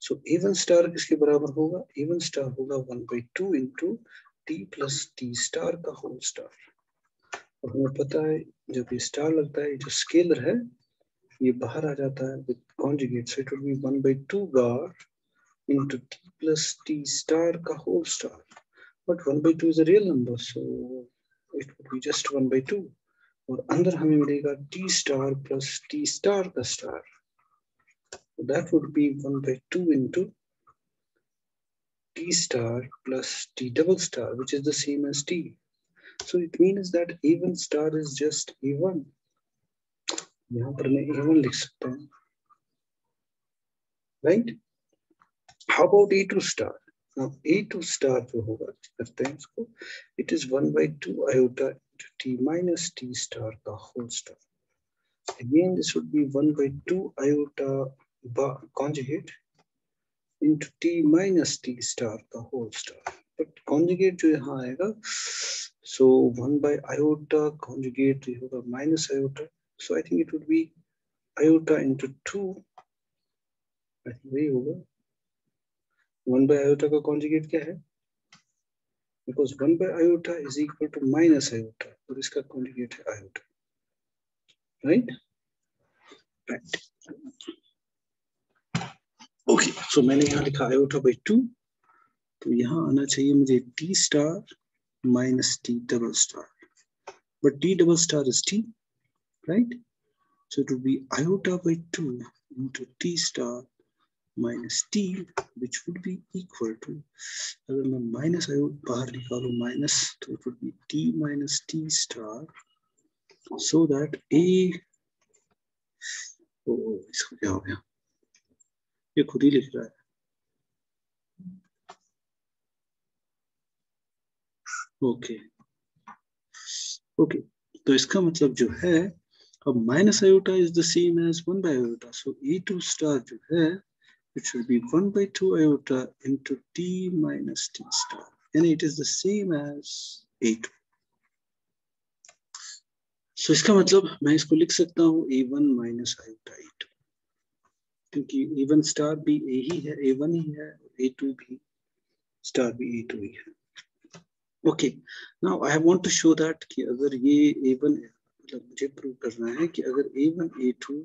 A: so E one star किसके बराबर होगा? इवन स्टार होगा one by two into T plus T star का होल स्टार और हमें पता है, जब ये स्टार लगता है जो स्केलर है, ये बाहर आ जाता है with conjugate so it would be one by two गार into T plus T star का whole star but one by two is a real number so it would be just one by two और अंदर हमें मिलेगा T star plus T star का star So that would be 1 by 2 into t star plus t double star, which is the same as t. So it means that A1 star is just A1. यहाँ पर मैं A1 लिख सकता हूँ. Right? How about A2 star? Now A2 star जो होगा करते हैं इसको it is 1 by 2 iota into t minus t star का whole star. Again this would be 1 by 2 iota bar conjugate into t minus t star का whole star. But conjugate जो यहाँ आएगा so 1 by iota conjugate जो होगा minus iota. So I think it would be iota into 2. I think वही होगा one by iota का conjugate क्या है because one by iota is equal to minus iota और इसका कॉन्जुगेट है आयोटा राइट ओके सो मैंने यहाँ लिखा है ओटा बाई टू तो यहाँ आना चाहिए मुझे T star minus T double star but T double star is T right so it be iota by two into T star minus T which would be equal to अगर मैं minus आयो बाहर निकालू माइनस तो it would be T minus T star so that A इसको क्या हो गया? ये खुद ही लिख रहा है। ओके। ओके तो इसका मतलब जो है, अब minus iota is the same as one by iota so A two star जो है it should be one by two iota into T minus T star यानी it is the same as A two so इसका मतलब मैं इसको लिख सकता हूँ A one minus iota A two क्योंकि ए वन स्टार भी ए ही है ए वन ही है ए टू भी स्टार भी ए टू ही है। Okay now I want to show that कि अगर ये ए वन मतलब मुझे प्रूव करना है कि अगर A one A two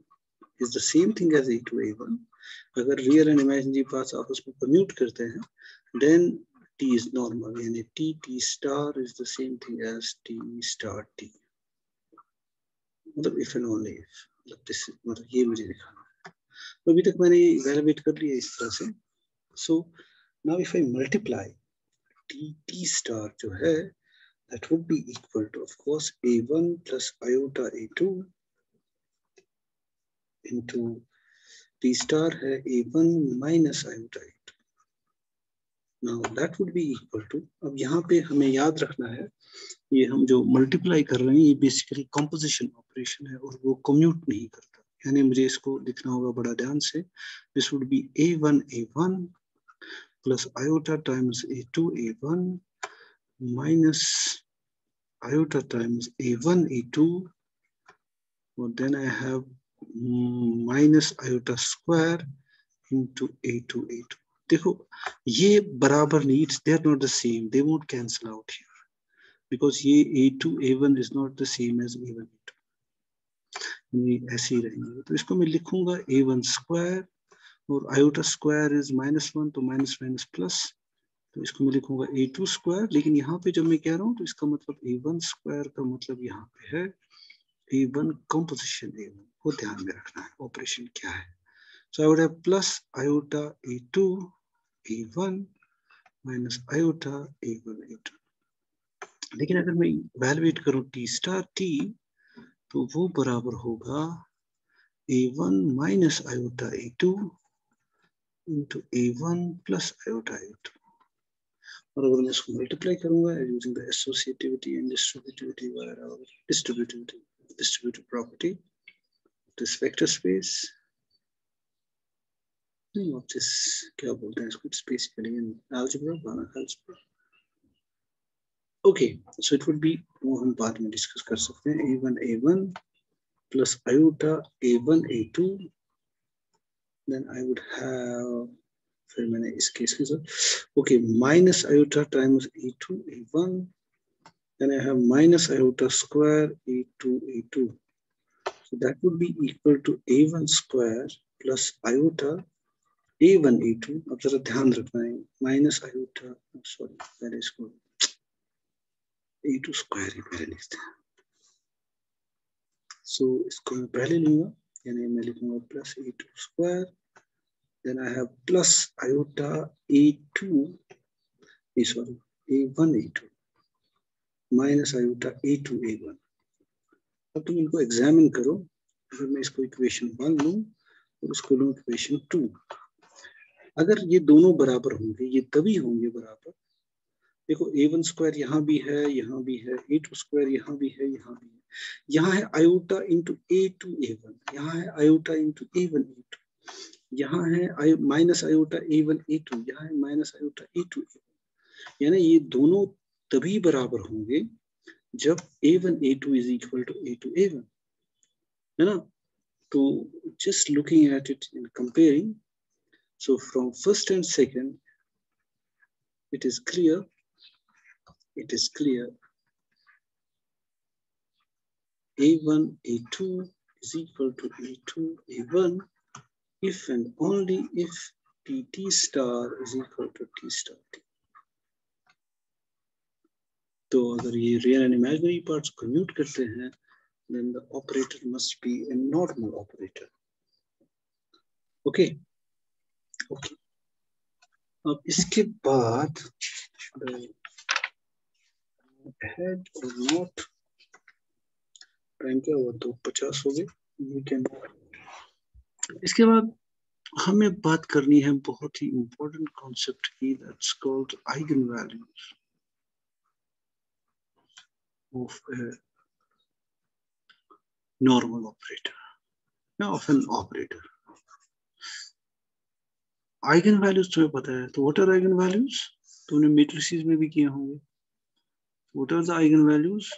A: is the same thing as A two A one अगर रियल एंड इमेजिनरी पार्ट्स आपस में कम्यूट करते हैं देन टी इज़ नॉर्मल यानी T T star is the same thing as T star T मतलब if and only if मतलब this मतलब ये मुझे दिखाना तो अभी तक मैंने इवेलुएट कर लिया इस तरह से। So now if I multiply t t star जो है, that would be equal to, of course a1 plus iota a2 into t star है a1 minus iota a2 now that would be equal to, अब यहाँ पे हमें याद रखना है, ये हम जो मल्टीप्लाई कर रहे हैं, ये बेसिकली कॉम्पोजिशन ऑपरेशन है और वो कम्यूट नहीं करता यानी मुझे इसको लिखना होगा बड़ा ध्यान से। This would be A one A one plus iota times A two A one minus iota times A one A two then I have minus iota square into A two A two देखो, ये बराबर needs they are not the same they won't cancel out here because ये A two A one is not the same as A one A two ऐसे ही रहेंगे। तो इसको मैं लिखूँगा A1 square और iota square is minus one तो माइनस माइनस प्लस तो इसको मैं लिखूँगा ए टू स्क्वायर लेकिन यहाँ पे जब मैं कह रहा हूँ तो इसका मतलब ए वन स्क्वायर का मतलब यहाँ पे है A one composition A one वो ध्यान में रखना है ऑपरेशन क्या है। So I would have plus iota A two A one minus iota A one A two लेकिन अगर मैं वैल्यूएट करूँ टी स्टार टी तो वो बराबर होगा A one minus iota A two into a1 plus iota a2 और अगर मैं इसको मल्टीप्लाई करूँगा using the associativity and distributivity distributivity distributive property this vector space नहीं ऑफ़ दिस क्या बोलते हैं इसको it's basically in algebra algebra Okay, so it would be one part we discuss a1, a1 plus iota a1, a2. Then I would have for many cases. Okay, minus iota times a2, a1. Then I have minus iota square a2, a2. So that would be equal to a1 square plus iota a1, a2. After the minus iota, I'm sorry, that is good. e2 square ही पहले लिखते हैं। सो so, इसको मैं पहले लूँगा यानी मैं लिखूँगा plus A two square then I have plus iota A two sorry A one A two minus iota A two A one अब तुम इनको एग्जामिन करो अगर मैं इसको इक्वेशन वन लू और उसको लू इक्वेशन टू अगर ये दोनों बराबर होंगे ये तभी होंगे बराबर देखो ए वन स्क्वायर यहाँ भी है, यहाँ भी है ए टू स्क्वायर यहाँ भी है, यहाँ भी है। यहाँ है iota into A two A one यहाँ है iota into A one A two यहाँ है minus iota A one A two यहाँ है minus iota A two A one यानी ये दोनों तभी बराबर होंगे जब A one A two is equal to A two A one है ना? तो just looking at it in comparing so from first and second, it is clear it is clear a1 a2 is equal to a2 a1 if and only if pt star is equal to t star t. तो अगर ये real and imaginary parts commute करते हैं then the operator must be a normal operator. Okay. Okay. अब इसके बाद or not क्या दो पचास हो गए इसके बाद हमें बात करनी है बहुत ही इंपॉर्टेंट कॉन्सेप्ट की that's called eigenvalues of normal operator या of an operator eigenvalues तुम्हें पता है तो व्हाट आर आइगन वैल्यूज़ तुमने मैट्रिसेस में भी किए होंगे। आर द आइगन वैल्यूज़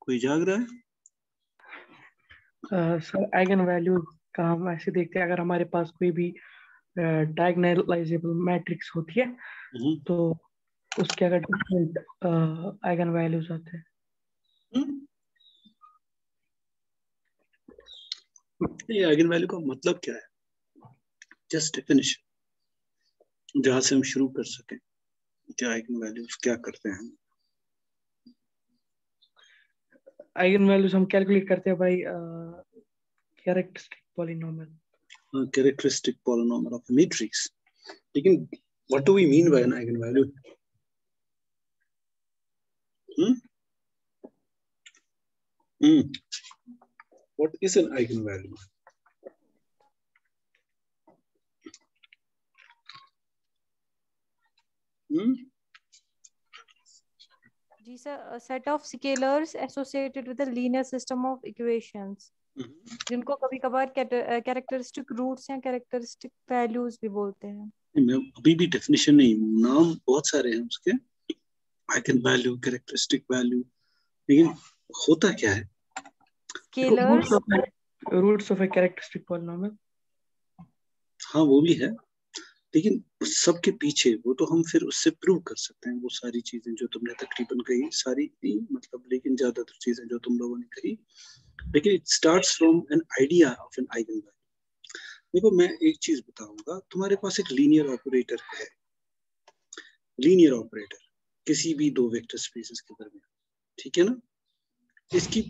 A: कोई जाग रहा है?
B: सर आइगन वैल्यू का हम ऐसे देखते हैं अगर हमारे पास कोई भी डायगोनलाइजेबल मैट्रिक्स होती है
A: हम्म।
B: तो उसके अगर डिफरेंट आइगन वैल्यूज़ आते हैं।
A: हम्म। ये आइगन वैल्यू का मतलब क्या है? जस्ट डेफिनेशन जहाँ से हम शुरू कर सकें क्या आइगन वैल्यूज़ क्या करते हैं
B: आइगन वैल्यूज़ हम कैलकुलेट करते हैं भाई characteristic polynomial
A: characteristic polynomial of matrix लेकिन what do we mean by an eigenvalue hmm? Hmm. What is an eigenvalue hmm?
C: Ji sir a set of scalars associated with a linear system of equations
A: Mhm.
C: जिनको कभी कभार characteristic roots या characteristic values भी बोलते हैं।
A: मैं अभी भी डेफिनेशन नहीं नाम बहुत सारे हैं उसके। आइगन वैल्यू कैरेक्टरिस्टिक वैल्यू लेकिन होता क्या है?
C: Scalars
B: roots of a characteristic polynomial
A: हाँ वो भी है। लेकिन उस सब के पीछे वो तो हम फिर उससे प्रूव कर सकते हैं, वो सारी चीज़ें जो तुमने तकरीबन कही, सारी नहीं मतलब लेकिन ज़्यादातर चीज़ें जो तुम लोगों ने कही। लेकिन it starts from an idea of an eigenvalue देखो, मैं एक चीज़ बताऊँगा, तुम्हारे पास एक लीनियर ऑपरेटर है। लीनियर ऑपरेटर किसी भी दो वेक्टर स्पेसेस के दरमियान ठीक है ना? इसकी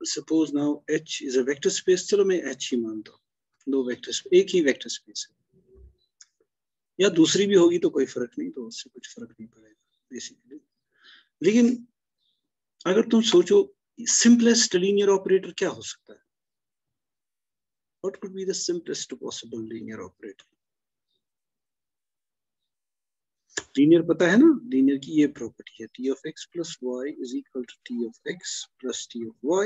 A: suppose now H is a vector space चलो मैं एच ही मानता हूँ। दो वेक्टर एक ही वेक्टर स्पेस है। या दूसरी भी होगी तो कोई फ़र्क नहीं तो उससे कुछ फ़र्क नहीं पड़ेगा बेसिकली लेकिन अगर तुम सोचो सिंपलेस्ट लीनियर ऑपरेटर क्या हो सकता है what could be the simplest possible linear operator linear पता है ना लीनियर की ये प्रॉपर्टी है t of x plus y is equal to t of x plus t of y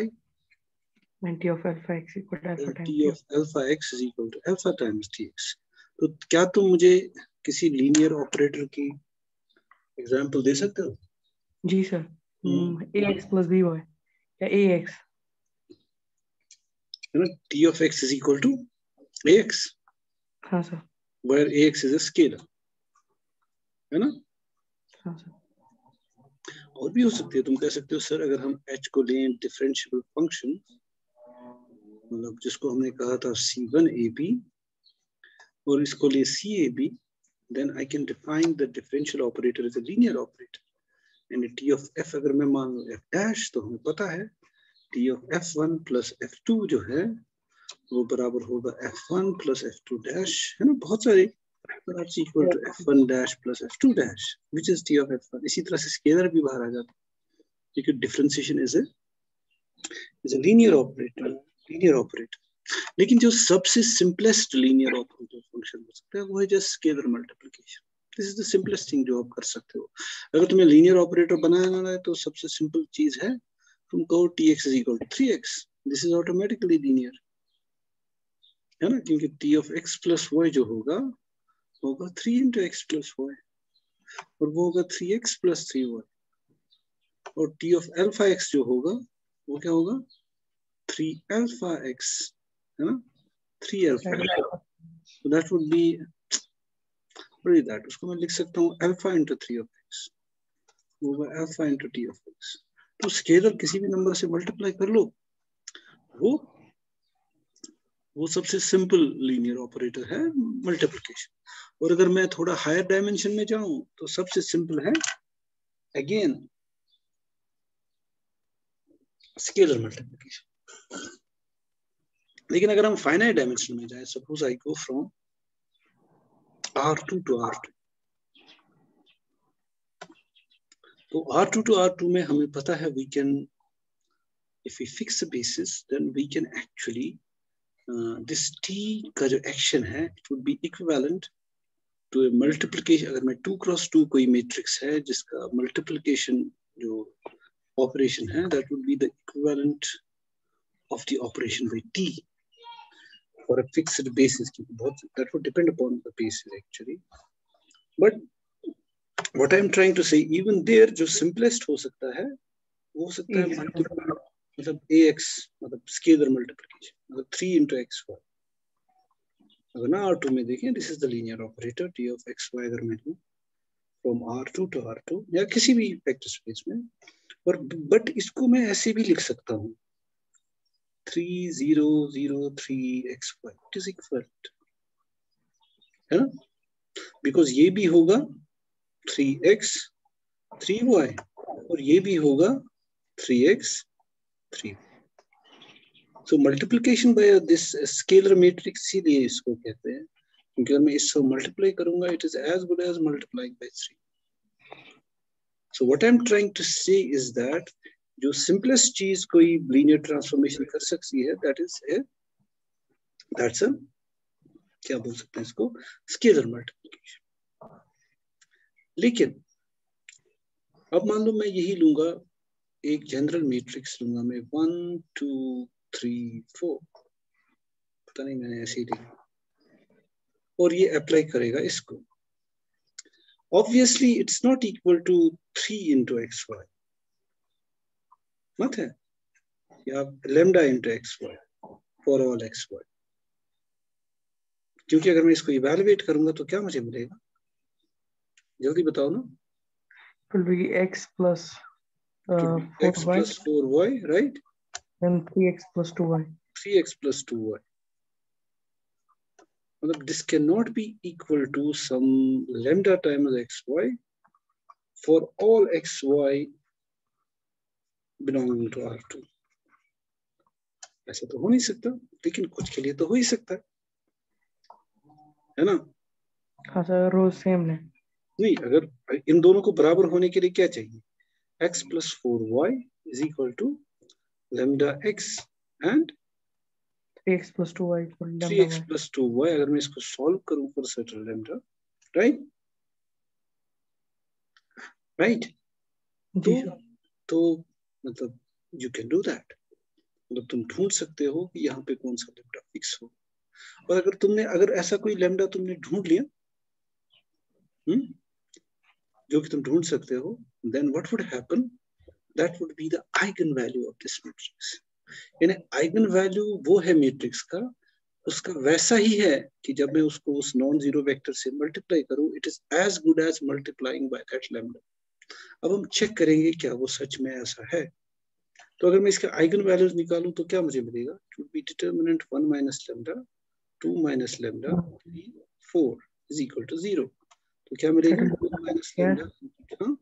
B: and t of alpha x equal to alpha times
A: t
B: t
A: of alpha x is equal to alpha times tx तो क्या तुम मुझे किसी linear operator की example दे सकते हो?
B: जी
A: sir.
B: A X plus B Y या ए एक्स
A: है ना? T of x is equal to ax
B: हाँ sir
A: where ax is a scalar. है ना?
B: हाँ सर
A: और भी हो सकती है। तुम कह सकते हो सर अगर हम h को लें डिफरेंशियल फ़ंक्शन मतलब जिसको हमने कहा था c1 ab और इसको ले c ab then I can define the differential operator as a linear operator and t of f अगर मैं मान लूँ f dash तो हमें पता है t of f1 plus f2 जो है वो बराबर होगा f1 plus f2 dash है ना बहुत सारे that's equal to f1 dash plus f2 dash which is t of f1 इसी तरह से स्केलर भी बाहर आ जाता है क्योंकि differentiation is a is a linear operator linear operator लेकिन जो सबसे सिंपलेस्ट लीनियर ऑपरेटर फ़ंक्शन हो सकता है, वो है just scalar multiplication this is the simplest thing जो आप कर सकते हो। अगर तुम्हें लीनियर ऑपरेटर बनाना है तो सबसे सिंपल चीज़ है, तुम कहो T X is equal to three X this is automatically linear है ना? क्योंकि T of X plus Y जो होगा होगा three into X plus Y और वो होगा three X plus three Y और टी ऑफ़ एल्फा एक्स जो होगा, वो क्या होगा? थ्री एल्फा एक्स है ना three alpha so that would be what is that? उसको मैं लिख सकता हूँ alpha into three of X होगा alpha into T of X तो स्केलर किसी भी नंबर से मल्टीप्लाई कर लो वो वो सबसे सिंपल लीनियर ऑपरेटर है मल्टीप्लिकेशन और अगर मैं थोड़ा हायर डायमेंशन में जाऊँ तो सबसे सिंपल है अगेन स्केलर मल्टीप्लिकेशन लेकिन अगर हम फाइनाइट डायमेंशन में जाए suppose I go from R two to R two तो R2 टू R2 में हमें पता है can, if we fix the basis, then we can actually this T का जो एक्शन है it would be equivalent to a multiplication अगर मैं टू क्रॉस टू कोई मैट्रिक्स है, जिसका मल्टीप्लीकेशन जो ऑपरेशन है that would be the equivalent of the operation by T fixed basis क्योंकि बहुत that would depend upon the basis actually but what I am trying to say even there जो simplest हो सकता है वो हो सकता है मतलब ए मतलब स्केलर मल्टीप्लिकेशन मतलब थ्री इंटू एक्स वाई अगर ना आर में देखें this is the linear operator T of x y अगर मैं लूँ फ्रॉम आर टू टू या किसी भी वेक्टर स्पेस में और बट इसको मैं ऐसे भी लिख सकता हूँ। Three zero zero three x y it is equal है ना बिकॉज़ ये भी होगा थ्री एक्स थ्री वाई और ये भी होगा three x three so multiplication by this scalar matrix इसीलिए इसको कहते हैं। क्योंकि अगर मैं इसको मल्टीप्लाई करूँगा it is as good as multiplying by three so what I am trying to say is that जो सिंपलेस्ट चीज़ कोई लीनियर ट्रांसफॉर्मेशन कर सकती है दैट इज़ ए दैट्स क्या बोल सकते हैं इसको? स्केलर मल्टीप्लिकेशन लेकिन, अब मान लो मैं यही लूँगा, एक जनरल मैट्रिक्स लूँगा मैं वन टू थ्री फोर पता नहीं मैंने ऐसे ही लिखा। और ये अप्लाई करेगा इसको। Obviously it's not equal to three into x y मत है या lambda into x y for all x y क्योंकि अगर मैं इसको इवेलुएट करूँगा तो क्या मुझे मिलेगा जल्दी बताओ ना
B: x plus
A: uh, x plus 4y right
B: and 3x plus 2y
A: 3x plus 2y मतलब this cannot be equal to some lambda times xy for all xy belonging to R2 ऐसा तो हो नहीं सकता लेकिन कुछ के लिए तो हो ही सकता है। है ना?
B: हाँ सर रोज सेम है।
A: नहीं अगर इन दोनों को बराबर होने के लिए क्या चाहिए? X plus 4y is equal to lambda x and
B: 3x plus 2y equal
A: lambda 3x plus 2y अगर मैं इसको सॉल्व करूँ for certain lambda right right तो तो मतलब यू कैन डू दैट मतलब तुम ढूंढ सकते हो कि यहाँ पे कौन सा लेमडा फिक्स हो। और अगर तुमने, अगर ऐसा कोई लेमडा तुमने ढूंढ लिया हम्म जो कि तुम ढूंढ सकते हो, then what would happen? That would be the eigenvalue of this matrix. यानी आइगन वैल्यू वो है मैट्रिक्स का, उसका वैसा ही है कि जब मैं उसको उस नॉन ज़ीरो वेक्टर से मल्टीप्लाई करूँ it is as good as multiplying by that lambda अब हम चेक करेंगे क्या वो सच में ऐसा है। तो अगर मैं इसके आइगन वैल्यूज़ निकालूं तो क्या मुझे मिलेगा? It would be determinant 1 minus lambda 2 minus lambda 3 4 is equal to 0 तो क्या मिलेगा? 2 माइनस लैम्डा हाँ?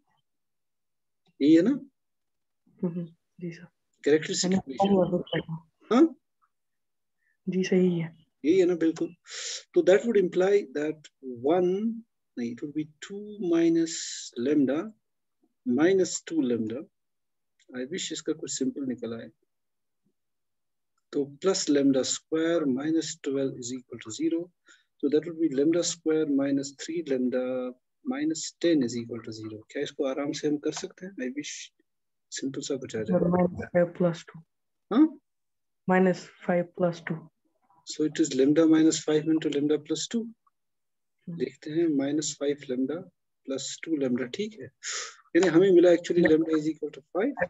A: यही है ना?
B: हम्म, जी सर।
A: कैरेक्टरिस्टिक इक्वेशन
B: हाँ? जी सही है।
A: यही है ना बिल्कुल। तो that would imply that one नहीं it would be two minus lambda minus two lambda I wish इसका कुछ सिंपल निकल आए तो plus lambda square minus twelve is equal to zero तो that would be lambda square minus three lambda minus ten is equal to zero क्या इसको आराम से हम कर सकते हैं? आई विश सिंपल सा कुछ आ जाए।
B: Plus
A: two
B: minus five plus two
A: so it is lambda minus five into lambda plus two देखते हैं minus five lambda plus two lambda ठीक है? यानी हमें मिला actually lambda is equal to 5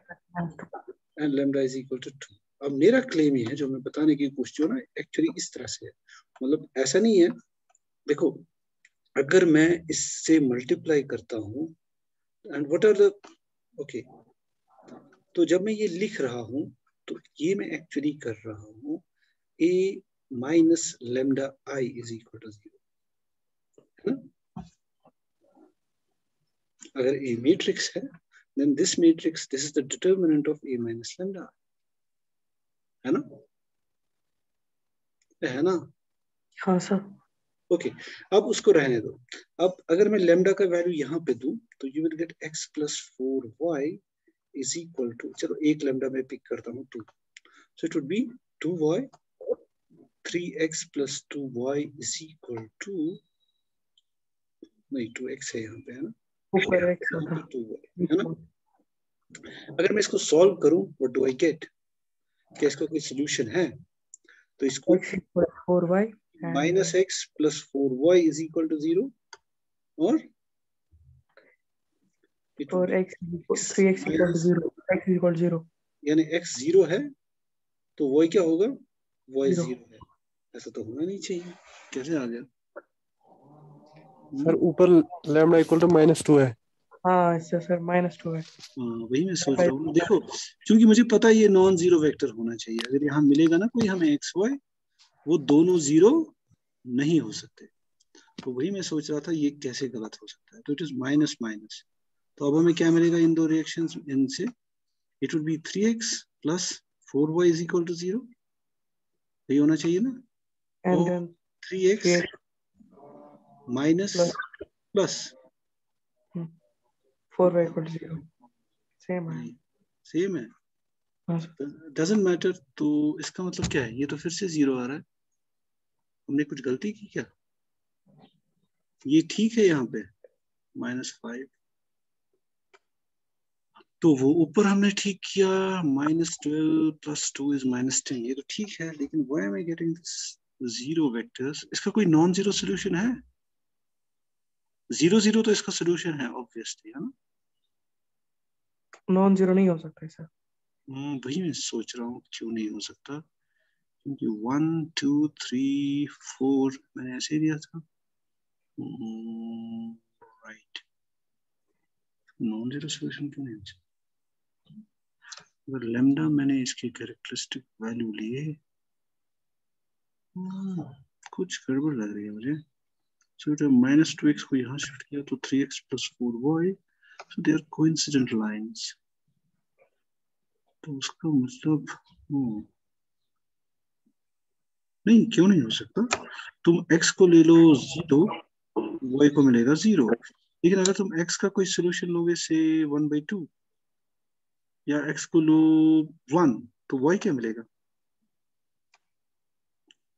A: and lambda is equal to 2 अब मेरा claim ये है जो मैं बताने की कोशिश जो ना एक्चुअली इस तरह से है। मतलब ऐसा नहीं है। देखो अगर मैं इससे मल्टीप्लाई करता हूँ and what are the okay तो जब मैं ये लिख रहा हूँ तो ये मैं एक्चुअली कर रहा हूँ A minus lambda I is equal to zero अगर ए मैट्रिक्स है then this matrix this is the determinant of a minus lambda. है ना? है ना?
B: हाँ सर
A: ओके अब उसको रहने दो। अब अगर मैं लेमडा का वैल्यू यहाँ पे दू तो you will get x plus four y is equal to चलो एक लेमडा मैं पिक करता हूँ two so it would be two y three x plus two y is equal to नहीं टू एक्स है यहाँ पे है ना? है। ना? अगर मैं इसको सॉल्व करूँ व्हाट डू आई गेट क्या इसका कोई सोल्यूशन है? तो इसको
B: four y
A: minus x plus four y is equal to zero और?
B: और x three x equal to zero x equal zero
A: यानी x ज़ीरो है तो y क्या होगा? Y. ज़ीरो है। ऐसा तो होना नहीं चाहिए। कैसे आ गया?
D: सर ऊपर lambda equal to minus two है।
B: हाँ इससे सर माइनस टू है।
A: हाँ वही मैं सोच रहा हूँ। देखो क्योंकि मुझे पता है ये नॉन ज़ीरो वेक्टर होना चाहिए। अगर यहाँ मिलेगा ना कोई हमें एक्स वाई वो दोनों ज़ीरो नहीं हो सकते। तो वही मैं सोच रहा था ये कैसे गलत हो सकता है। तो इट इज़ माइनस माइनस तो अब हमें क्या मिलेगा इन दो रिएक्शंस इनसे it would be three x plus four y is equal to zero होना चाहिए ना। Three x minus
B: Plus.
A: Plus
B: four y equal to zero same है
A: सेम है
B: हाँ. सर
A: डजेंट मैटर तो इसका मतलब क्या है? ये तो फिर से ज़ीरो आ रहा है। हमने कुछ गलती की क्या? ये ठीक है यहाँ पे। माइनस फाइव तो वो ऊपर हमने ठीक किया। Minus twelve plus two is minus ten ये तो ठीक है लेकिन why am I getting zero vectors इसका कोई नॉन ज़ीरो सोल्यूशन है? ज़ीरो ज़ीरो तो इसका सोल्यूशन है ऑब्वियसली है ना?
B: नॉन ज़ीरो नहीं हो सकता सर
A: हम्म, वही मैं सोच रहा हूँ क्यों नहीं हो सकता। क्योंकि वन टू थ्री फोर मैंने ऐसे ही दिया था। राइट नॉन ज़ीरो सोल्यूशन क्यों नहीं हो सकता? अगर लेमडा मैंने इसकी कैरेक्टरिस्टिक वैल्यू लिए हम्म, कुछ गड़बड़ लग रही है मुझे। So it minus two x को यहाँ शिफ्ट किया तो three x plus four y so they are coincident तो उसका मतलब हम्म, नहीं क्यों नहीं हो सकता? तुम x को ले लो ज़ीरो y को मिलेगा ज़ीरो लेकिन अगर तुम x का कोई सोल्यूशन लोगे से वन बाई टू या x को लो वन तो y क्या मिलेगा?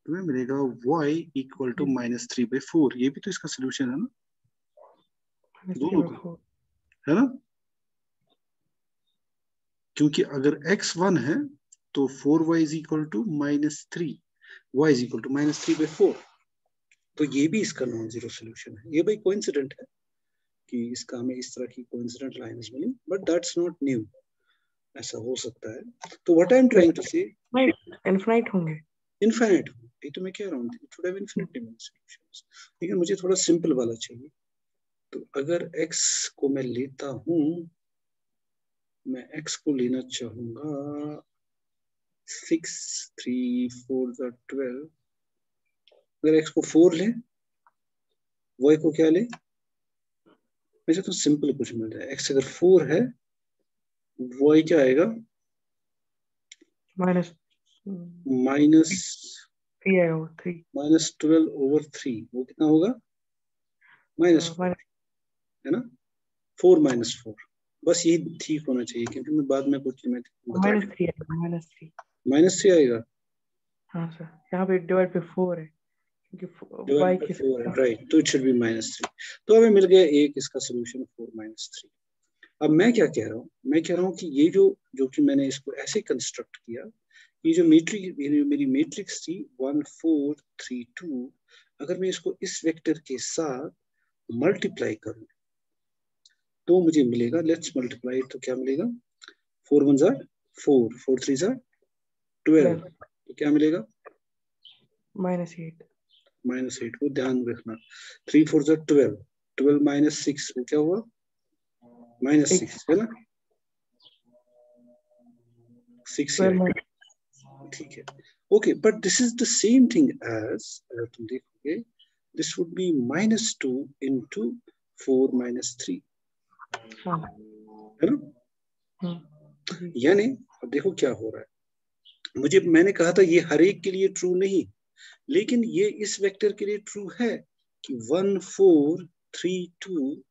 A: तुम्हें मिलेगा y equal to minus three by four ये भी तो इसका सोल्यूशन है ना? दोनों का। है ना? क्योंकि अगर x वन है तो four y is equal to minus three y is equal to minus three by four तो ये भी इसका नॉन ज़ीरो सोल्यूशन है। ये भाई कोइंसिडेंट है कि इसका हमें इस तरह की कोइंसिडेंट लाइंस मिली बट दैट्स नॉट न्यू ऐसा हो सकता है। तो what I am trying to say
B: infinite होंगे।
A: इनफाइनाइट ये तो मैं कह रहा हूँ इट हैव इनफिनिट डिमेंशंस लेकिन मुझे थोड़ा सिंपल वाला चाहिए। तो अगर x को मैं लेता हूँ मैं x को लेना चाहूँगा सिक्स थ्री फोर ट्वेल्व अगर x को फोर ले y को क्या ले? मैं चाहता हूँ सिंपल कुछ मिल जाए x अगर फोर है y क्या आएगा?
B: Minus minus three three
A: minus twelve over three वो कितना होगा? माइनस
B: माइनस
A: है ना? फोर माइनस फोर बस यही ठीक होना चाहिए क्योंकि मैं बाद में कुछ
B: minus three minus three
A: minus three आएगा
B: हाँ सर यहाँ पे डिवाइड पे फोर है क्योंकि
A: राइट तो it should be minus three तो हमें मिल गया एक इसका सोल्यूशन फोर माइनस थ्री अब मैं क्या कह रहा हूँ? मैं कह रहा हूँ कि ये जो जो कि मैंने इसको ऐसे कंस्ट्रक्ट किया ये जो मेट्रिक मेरी मैट्रिक्स थी वन फोर थ्री टू अगर मैं इसको इस वेक्टर के साथ मल्टीप्लाई करूँ तो मुझे मिलेगा लेट्स मल्टीप्लाई तो क्या मिलेगा? फोर वन जार फोर फोर थ्री जार ट्वेल्व तो क्या मिलेगा?
B: माइनस एट
A: माइनस एट वो ध्यान रखना। थ्री फोर जार ट्वेल्व ट्वेल्व माइनस सिक्स वो क्या हुआ? माइनस सिक्स है ना? सिक्स ठीक है। Okay but this is the same thing as अगर तुम देखोगे this would be minus two into four minus three
B: हाँ।
A: ना?
B: हाँ।
A: यानी अब देखो क्या हो रहा है। मुझे मैंने कहा था ये हर एक के लिए ट्रू नहीं लेकिन ये इस वेक्टर के लिए ट्रू है कि one four three two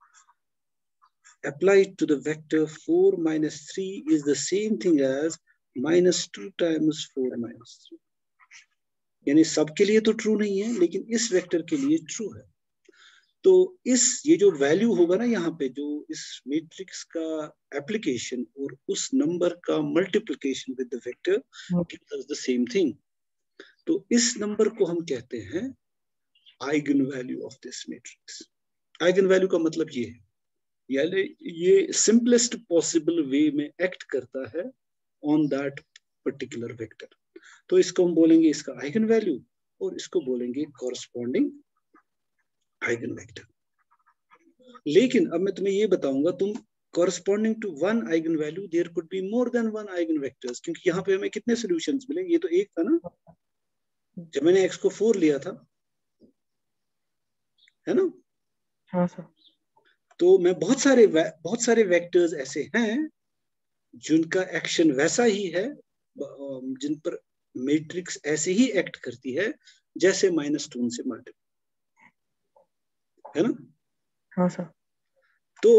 A: applied to the vector 4 minus 3 is the same thing as minus 2 times 4 minus 3 यानी सबके लिए तो ट्रू नहीं है लेकिन इस वेक्टर के लिए ट्रू है। तो इस ये जो वैल्यू होगा ना यहाँ पे जो इस मैट्रिक्स का एप्लीकेशन और उस नंबर का multiplication with the vector gives the same thing तो इस नंबर को हम कहते हैं eigen value of this matrix eigen value का मतलब ये है। यानी ये सिंपलेस्ट पॉसिबल वे में एक्ट करता है ऑन दैट पर्टिकुलर वेक्टर तो इसको हम बोलेंगे इसका आइगन वैल्यू और इसको बोलेंगे कॉरस्पॉन्डिंग आइगन वेक्टर लेकिन अब मैं तुम्हें ये बताऊँगा तुम corresponding to one eigenvalue there could be more than one eigenvectors क्योंकि यहाँ पे हमें कितने solutions मिले ये तो एक था ना? जब मैंने एक्स को फोर लिया था है ना?
B: हाँ सर
A: तो मैं बहुत सारे बहुत सारे वेक्टर्स ऐसे हैं जिनका एक्शन वैसा ही है जिन पर मैट्रिक्स ऐसे ही एक्ट करती है जैसे माइनस टू से मल्टीपल है ना?
B: हाँ सर
A: तो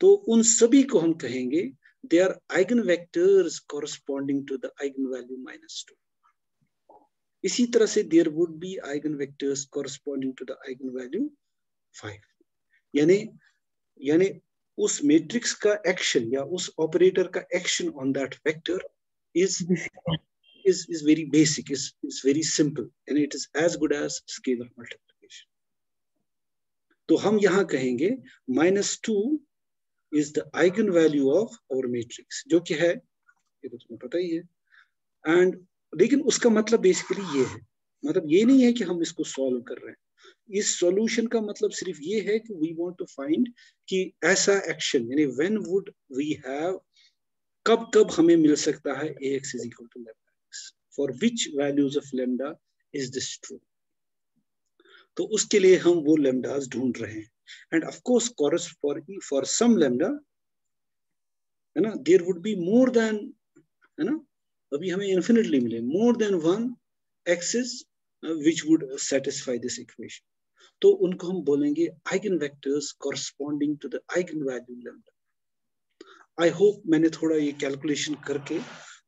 A: तो उन सभी को हम कहेंगे they are eigen vectors corresponding to the eigen value minus two इसी तरह से there would be eigen vectors corresponding to the eigen value five यानी यानी उस मैट्रिक्स का एक्शन या उस ऑपरेटर का action on that vector is is is very basic, is is very simple, and it is as good as scalar multiplication. तो हम यहाँ कहेंगे minus two is the eigen value of our matrix जो कि है, ये तो तुम्हें पता ही है। एंड लेकिन उसका मतलब बेसिकली ये है मतलब ये नहीं है कि हम इसको सॉल्व कर रहे हैं। इस सॉल्यूशन का मतलब सिर्फ़ ये है कि वी वांट टू फाइंड कि ऐसा एक्शन यानी व्हेन वुड वी हैव कब कब हमें मिल सकता है A x is equal to lambda x for which values of lambda is this true तो उसके लिए हम वो लेमडाज ढूंढ रहे हैं। And of course chorus for E for some lambda है ना there would be more than है ना, अभी हमें इन्फिनेटली मिले। More than one x is which would satisfy this equation. तो उनको हम बोलेंगे eigen vectors corresponding to the eigen value lambda I hope मैंने थोड़ा ये कैलकुलेशन करके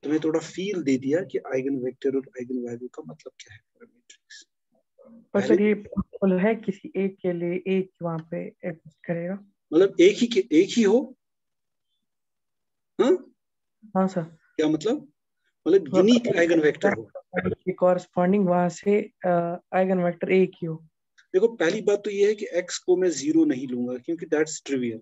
A: तुम्हें थोड़ा फील दे दिया कि आइगन वेक्टर और आइगन वैल्यू का मतलब क्या है मैट्रिक्स
B: पर सर ये पॉसिबल है किसी एक के लिए एक वहाँ पे एग्जिस्ट करेगा?
A: मतलब एक ही के एक ही हो? हाँ?
B: हाँ सर
A: क्या मतलब? मतलब यूनिक आइगन वेक्टर हो।
B: कॉरस्पॉन्डिंग वहाँ से आइगन वेक्टर एक ही हो।
A: देखो पहली बात तो ये है कि x को मैं ज़ीरो नहीं लूँगा क्योंकि दैट्स ट्रिवियल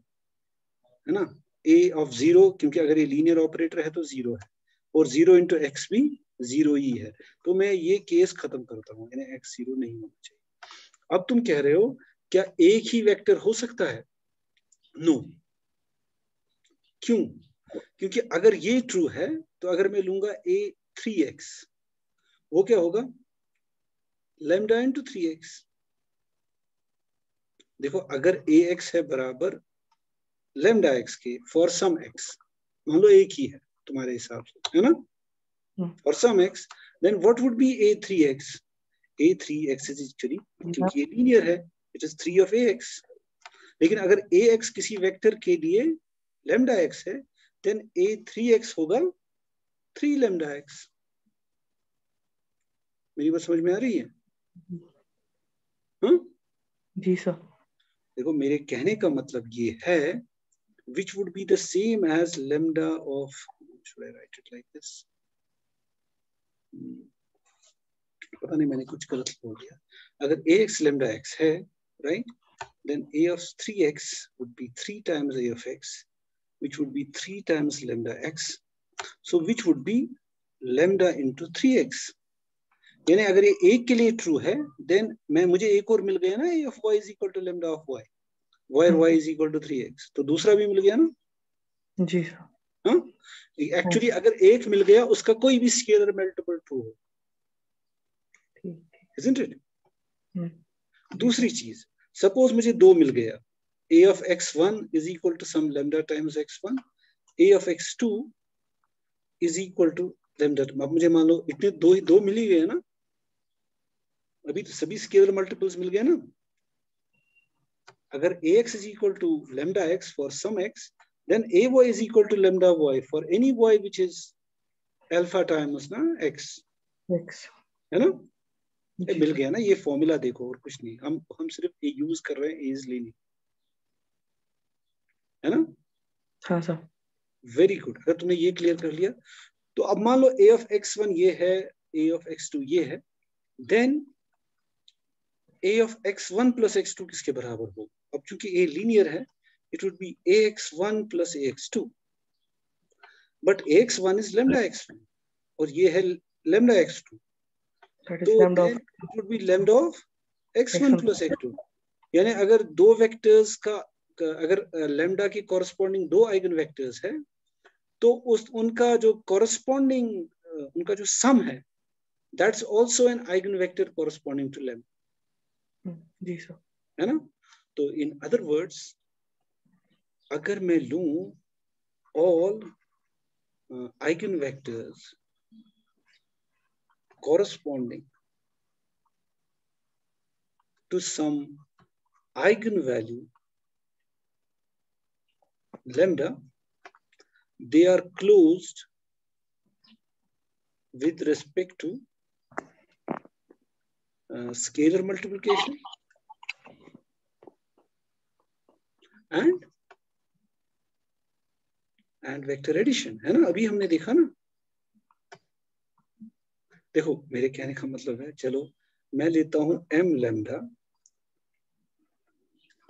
A: है ना? A ऑफ़ ज़ीरो क्योंकि अगर ये लीनियर ऑपरेटर है तो ज़ीरो है। और ज़ीरो इंटू एक्स भी ज़ीरो ही है। तो मैं ये केस खत्म करता हूँ यानी एक्स ज़ीरो नहीं होना चाहिए। अब तुम कह रहे हो क्या एक ही वेक्टर हो सकता है? No no. क्यों? क्योंकि अगर ये ट्रू है तो अगर मैं लूँगा ए थ्री एक्स वो क्या होगा? लेमडा इंटू थ्री एक्स देखो अगर ए एक्स है बराबर लेमडा एक्स के फॉर सम एक्स मान लो एक ही है तुम्हारे हिसाब से है ना? और some x then what would be A three x A three x is actually क्योंकि ये लीनियर है it is three of A x लेकिन अगर ए एक्स किसी वेक्टर के लिए लेमडा एक्स है देन ए थ्री एक्स होगा थ्री लेमडा एक्स। मेरी बात समझ में आ रही है?
B: हम्म? जी सर।
A: देखो मेरे कहने का मतलब ये है which would be the same as lambda of should I write it like this पता नहीं मैंने कुछ गलत बोल दिया। अगर ए एक्स लेमडा एक्स है right then A of three x would be three times A of x which would be 3 times lambda x so which would be lambda into three x यानी अगर ये एक के लिए true है then मैं मुझे एक और मिल गया ना F y is equal to lambda of y where y is equal to three x तो दूसरा भी मिल गया ना?
B: जी एक्चुअली
A: हाँ? अगर एक मिल गया उसका कोई भी स्केलर मल्टीपल ट्रू हो। Isn't it? दूसरी चीज़ सपोज़ मुझे दो मिल गया। A of x one is equal to समा times x one A of x two is equal to then that अब मुझे मान लो इतने दो ही दो मिल ही गए हैं ना अभी तो सभी स्केलर मल्टीपल्स मिल गए ना। अगर A x is equal to lambda x for some x then A y is equal to lambda y for any y which is alpha times ना एक्स
B: एक्स
A: है ना? ए, मिल गया ना ये फॉर्मूला देखो और कुछ नहीं। हम हम सिर्फ़ ये यूज़ कर रहे हैं ए इज़ है ना?
B: हाँ सर।
A: वेरी गुड अगर तुमने ये क्लियर कर लिया तो अब मान लो ए ऑफ़ एक्स वन ये है ए ऑफ़ एक्स टू ये है then A of x one plus x two किसके बराबर हो अब चूँकि ए लीनियर है it would be A x one plus A x two but A x one is lambda x one और ये है लेमडा एक्स टू तो
B: lambda
A: then
B: of
A: it would be lambda of x1
B: x1
A: plus x2 यानी अगर दो vectors का- अगर lambda की कॉरस्पॉन्डिंग दो आइगन वेक्टर्स है तो उस उनका जो कॉरस्पॉन्डिंग उनका जो सम है that's also an eigen vector corresponding to lambda
B: ji sir.
A: है ना? तो इन अदर वर्ड्स अगर मैं लू all eigen vectors corresponding to some eigenvalue lambda, they are closed with respect to uh, scalar multiplication and and vector addition है ना अभी हमने देखा ना देखो मेरे कहने का मतलब है चलो मैं लेता हूँ m lambda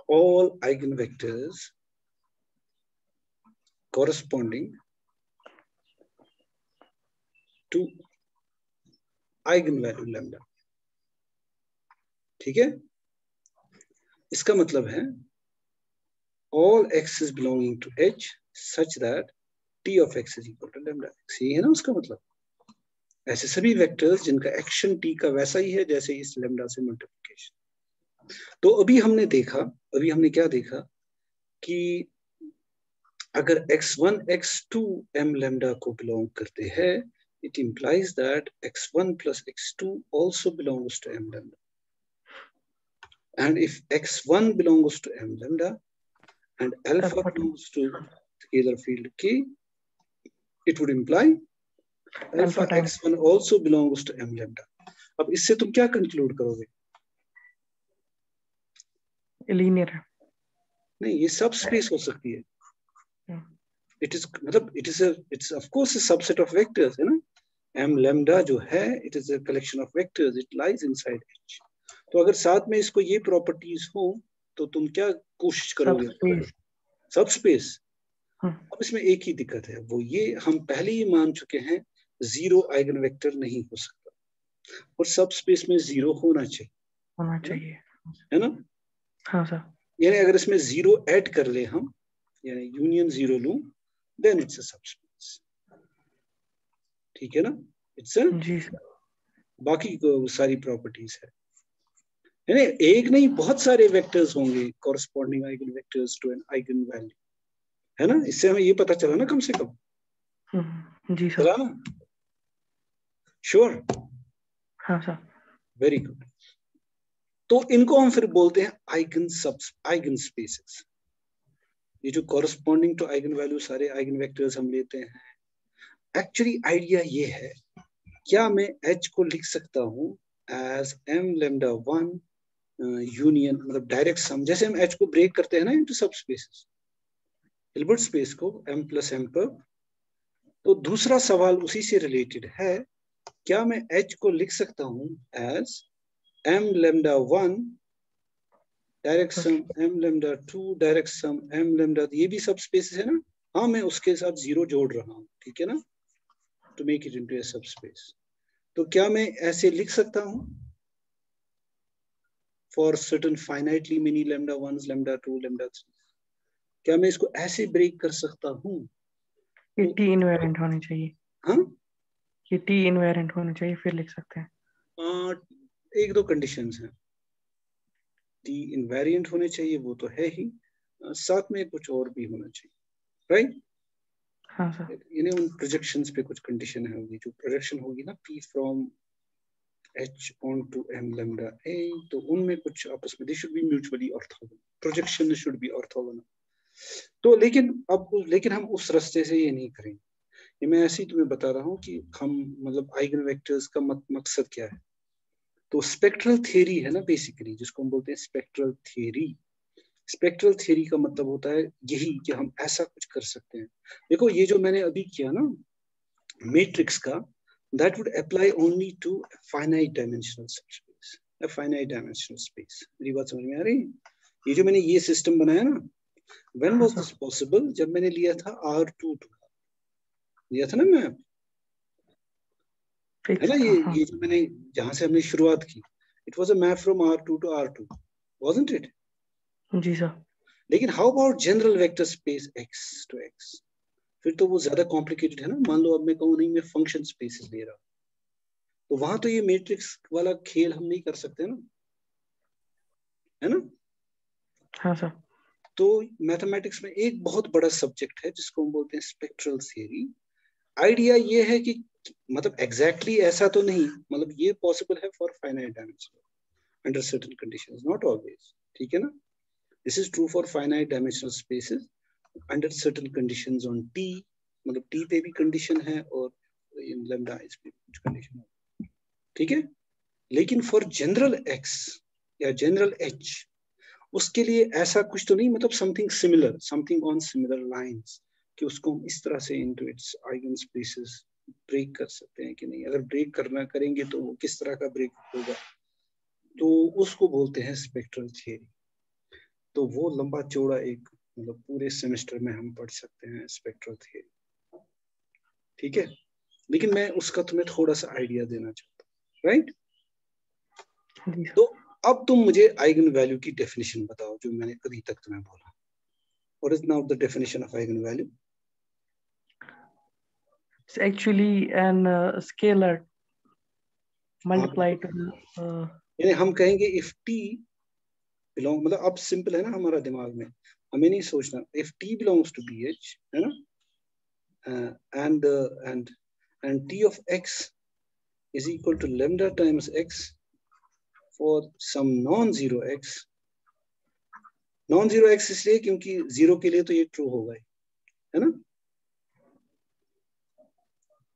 A: all eigenvectors corresponding to eigenvalue lambda. ठीक है? इसका मतलब है, all x is belonging to h such that t of x is equal to lambda x. ये है ना उसका मतलब? ऐसे सभी वेक्टर्स जिनका एक्शन टी का वैसा ही है, जैसे इस लेमडा से मल्टीप्लिकेशन तो अभी हमने देखा, अभी हमने क्या देखा कि अगर x1 x2 m lambda को बिलोंग करते हैं it implies that x1 plus x2 also belongs to m lambda and if x1 belongs to m lambda and alpha belongs to scalar field k it would imply alpha
B: Alpha
A: x1 also belongs to m lambda अब इससे तुम क्या conclude करोगे
B: linear है
A: नहीं ये सब space हो सकती है
B: Hmm.
A: इट इज़ मतलब it is it's of course a subset of vectors है ना? M lambda जो है it is a collection of vectors it lies inside h. तो अगर साथ में इसको ये प्रॉपर्टीज़ हो तो तुम क्या कोशिश करोगे?
B: Subspace.
A: सब स्पेस
B: Hmm.
A: अब इसमें एक ही दिक्कत है। वो ये हम पहले ही मान चुके हैं ज़ीरो आइगन वेक्टर नहीं हो सकता। और सब स्पेस में ज़ीरो होना चाहिए।
B: होना चाहिए।
A: है ना?
B: हाँ सर
A: यानी अगर इसमें ज़ीरो ऐड कर ले हम यानी यूनियन ज़ीरो लूँ देन इट्स अ सबस्पेस ठीक है ना? इट्स बाकी को सारी प्रॉपर्टीज़ है। यानी एक नहीं बहुत सारे वेक्टर्स होंगे corresponding eigen vectors to an eigen value है ना? इससे हमें ये पता चला ना कम से कम।
B: हम्म, जी सर।
A: चला ना? श्योर
B: हाँ सर।
A: वेरी गुड तो इनको हम फिर बोलते हैं आइगन सब आइगन स्पेसेस ये जो कॉरस्पॉन्डिंग टू आइगन वैल्यू सारे आइगन वेक्टर्स हम लेते हैं। एक्चुअली आइडिया ये है, क्या मैं एच को लिख सकता हूँ as M lambda one union मतलब डायरेक्ट सम जैसे हम एच को ब्रेक करते हैं ना इनटू सब स्पेसेस हिल्बर्ट स्पेस को एम प्लस एम पर। तो दूसरा सवाल उसी से रिलेटेड है, क्या मैं एच को लिख सकता हूँ as M lambda 1 direct sum m lambda 2 direct sum m lambda ये भी सब स्पेसेस है ना? हाँ मैं उसके साथ ज़ीरो जोड़ रहा हूँ ठीक है ना? To make it into a subspace तो क्या मैं ऐसे लिख सकता हूँ? For certain finitely many lambda 1 lambda 2 lambda 3 क्या मैं इसको ऐसे ब्रेक कर सकता हूँ?
B: ये टी इनवेरेंट होनी चाहिए।
A: हाँ?
B: ये टी इनवेरेंट होनी चाहिए फिर लिख सकते हैं।
A: आ, एक दो कंडीशंस हैं। टी इनवेरिएंट होने चाहिए वो तो है ही। साथ में कुछ और भी होना चाहिए। राइट
B: हाँ सर
A: यानी उन प्रोजेक्शंस पे कुछ कंडीशन है होगी। जो प्रोजेक्शन होगी ना P from H onto M lambda A तो उनमें कुछ आपस में they should be mutually orthogonal projection should be orthogonal तो लेकिन अब लेकिन हम उस रास्ते से ये नहीं करेंगे। ये मैं ऐसे ही तुम्हें बता रहा हूँ कि हम मतलब आइगन वेक्टर्स का मत, मकसद क्या है? तो स्पेक्ट्रल थियरी है ना बेसिकली जिसको हम बोलते हैं स्पेक्ट्रल थियरी स्पेक्ट्रल थियरी का मतलब होता है यही कि हम ऐसा कुछ कर सकते हैं। देखो, ये जो मैंने अभी किया ना मैट्रिक्स का that would apply only to finite dimensional space finite dimensional space मेरी बात समझ में आ रही ये जो मैंने ये सिस्टम बनाया ना व्हेन वाज दिस पॉसिबल जब मैंने लिया था आर टू टू लिया था ना मैप है ना ये
B: हाँ।
A: ये जो मैंने जहाँ से हमने शुरुआत की it was a map from R two to R two wasn't it?
B: जी सर।
A: लेकिन how about general vector space x to x? फिर तो वो ज़्यादा कॉम्प्लिकेटेड है ना। मान लो अब मैं कहूँ नहीं मैं फ़ंक्शन स्पेसेस ले रहा हूँ। तो वहाँ तो ये मैट्रिक्स वाला खेल हम नहीं कर सकते ना। है ना?
B: हाँ सर।
A: तो मैथमेटिक्स में एक बहुत बड़ा सब्जेक्ट है जिसको हम बोलते हैं स्पेक्ट्रल थियरी आइडिया ये है कि मतलब एग्जैक्टली exactly ऐसा तो नहीं मतलब ये पॉसिबल है for finite dimension under certain conditions not always ठीक है ना? This is true for finite dimensional spaces under certain conditions on T मतलब टी पे भी कंडीशन है और इन लैम्डा इस पे कुछ कंडीशन है, ठीक है? लेकिन फॉर जनरल एक्स या जनरल एच उसके लिए ऐसा कुछ तो नहीं मतलब something similar something on similar lines कि उसको हम इस तरह से into its eigen spaces break कर सकते हैं कि नहीं? अगर ब्रेक करना करेंगे तो वो किस तरह का ब्रेक होगा? तो उसको बोलते हैं स्पेक्ट्रल थियरी तो वो लंबा चौड़ा एक मतलब पूरे सेमेस्टर में हम पढ़ सकते हैं स्पेक्ट्रल थियरी ठीक है? लेकिन मैं उसका तुम्हें थोड़ा सा आइडिया देना चाहता हूँ राइट तो अब तुम मुझे आइगन वैल्यू की डेफिनेशन बताओ जो मैंने अभी तक तुम्हें बोला। और is is the definition of eigen eigenvalue
B: It's actually an uh, scalar multiplied to uh,
A: यानी हम कहेंगे इफ़ टी बिलोंग मतलब अब सिंपल है ना हमारा दिमाग में। हमें नहीं सोचना। If T belongs to B H है ना? And and and T of X is equal to lambda times x for some non-zero x zero X इसलिए क्योंकि ज़ीरो के लिए तो ये ट्रू होगा ही है ना?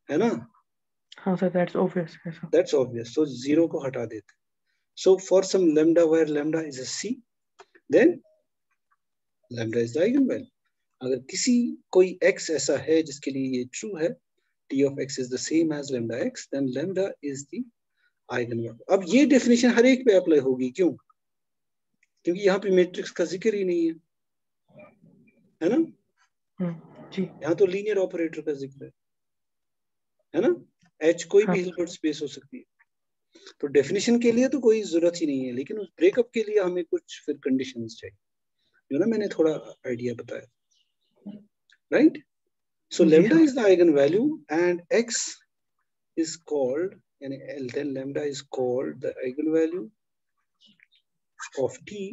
A: है ना?
B: हाँ sir that's obvious
A: that's obvious तो ज़ीरो को हटा देते so for some lambda where lambda is a C then lambda is the eigen value अगर किसी कोई x ऐसा है जिसके लिए ये ट्रू है t of x is the same as lambda x then lambda is the eigenvalue. अब ये डेफिनेशन हर एक पे अप्लाई होगी क्यों? क्योंकि यहाँ पे मैट्रिक्स का ज़िक्र ही नहीं है। है ना?
B: हम्म, जी।
A: यहाँ तो लीनियर ऑपरेटर का ज़िक्र है। है ना? एच कोई
B: हाँ।
A: भी हिलबर्ट स्पेस हो सकती है। तो डेफिनेशन के लिए तो कोई ज़रूरत ही नहीं है लेकिन उस ब्रेकअप के लिए हमें कुछ फिर कंडीशंस चाहिए। जो ना मैंने थोड़ा आइडिया बताया। Right so lambda is the eigen value and X is called यानी is called the eigen value of T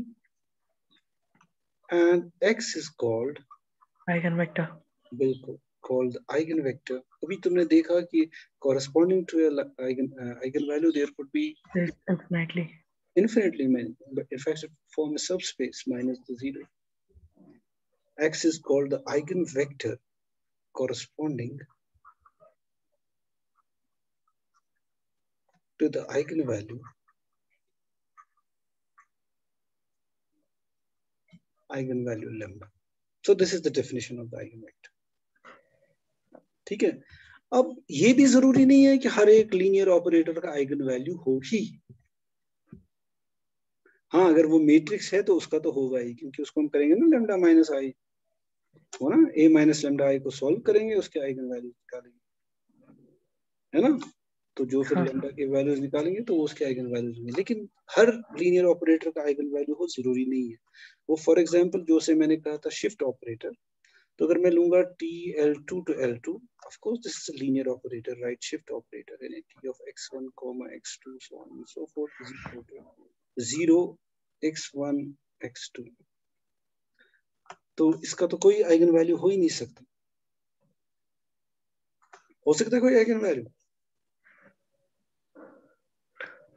A: and X is called
B: eigen vector
A: बिल्कुल कॉल्ड आइगन वेक्टर अभी तुमने देखा कि corresponding to a li- eigen uh, eigenvalue there could be
B: infinitely
A: infinitely many but in fact it form a subspace minus the zero x is called the eigenvector corresponding to the eigenvalue eigenvalue lambda so this is the definition of the eigenvector ठीक है? अब ये भी ज़रूरी नहीं है कि हर एक लीनियर ऑपरेटर का आइगन वैल्यू हो ही। हाँ अगर वो मैट्रिक्स है तो उसका तो होगा ही क्योंकि उसको हम करेंगे ना लेमडा माइनस आई हो ना ए माइनस लेमडा आई को सॉल्व करेंगे उसके आइगन वैल्यू निकालेंगे। है ना? तो जो फिर
B: हाँ,
A: लेमडा के वैल्यूज़ निकालेंगे तो वो उसके आइगन वैल्यूज़ होंगे। लेकिन हर लीनियर ऑपरेटर का आइगन वैल्यू हो ज़रूरी नहीं है। वो फॉर एग्ज़ाम्पल जो से मैंने कहा था शिफ्ट ऑपरेटर तो अगर मैं लूँगा T L two to L two linear operator right? Shift operator and t of x1 comma x2 so on and so forth is equal to 0 x1 x2 तो इसका तो कोई आइगन वैल्यू हो ही नहीं सकता। हो सकता है कोई आइगन वैल्यू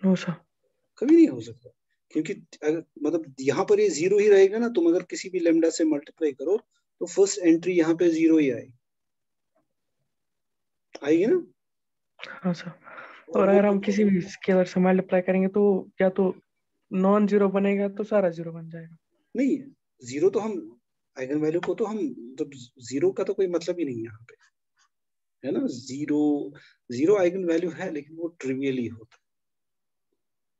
B: नो सर
A: कभी नहीं हो सकता। क्योंकि अगर मतलब यहाँ पर ये ज़ीरो ही रहेगा ना तुम अगर किसी भी लेमडा से मल्टीप्लाई करो तो फ़र्स्ट एंट्री यहाँ पे ज़ीरो ही आएगी। आएगी ना?
B: हाँ सर। और अगर हम किसी भी स्केलर से मल्टीप्लाई करेंगे तो या तो नॉन ज़ीरो बनेगा तो सारा ज़ीरो बन जाएगा।
A: नहीं ज़ीरो तो हम आइगन वैल्यू को तो हम मतलब ज़ीरो का तो कोई मतलब ही नहीं है यहाँ पे। है ना? ज़ीरो ज़ीरो आइगन वैल्यू है लेकिन वो ट्रिवियली होता है।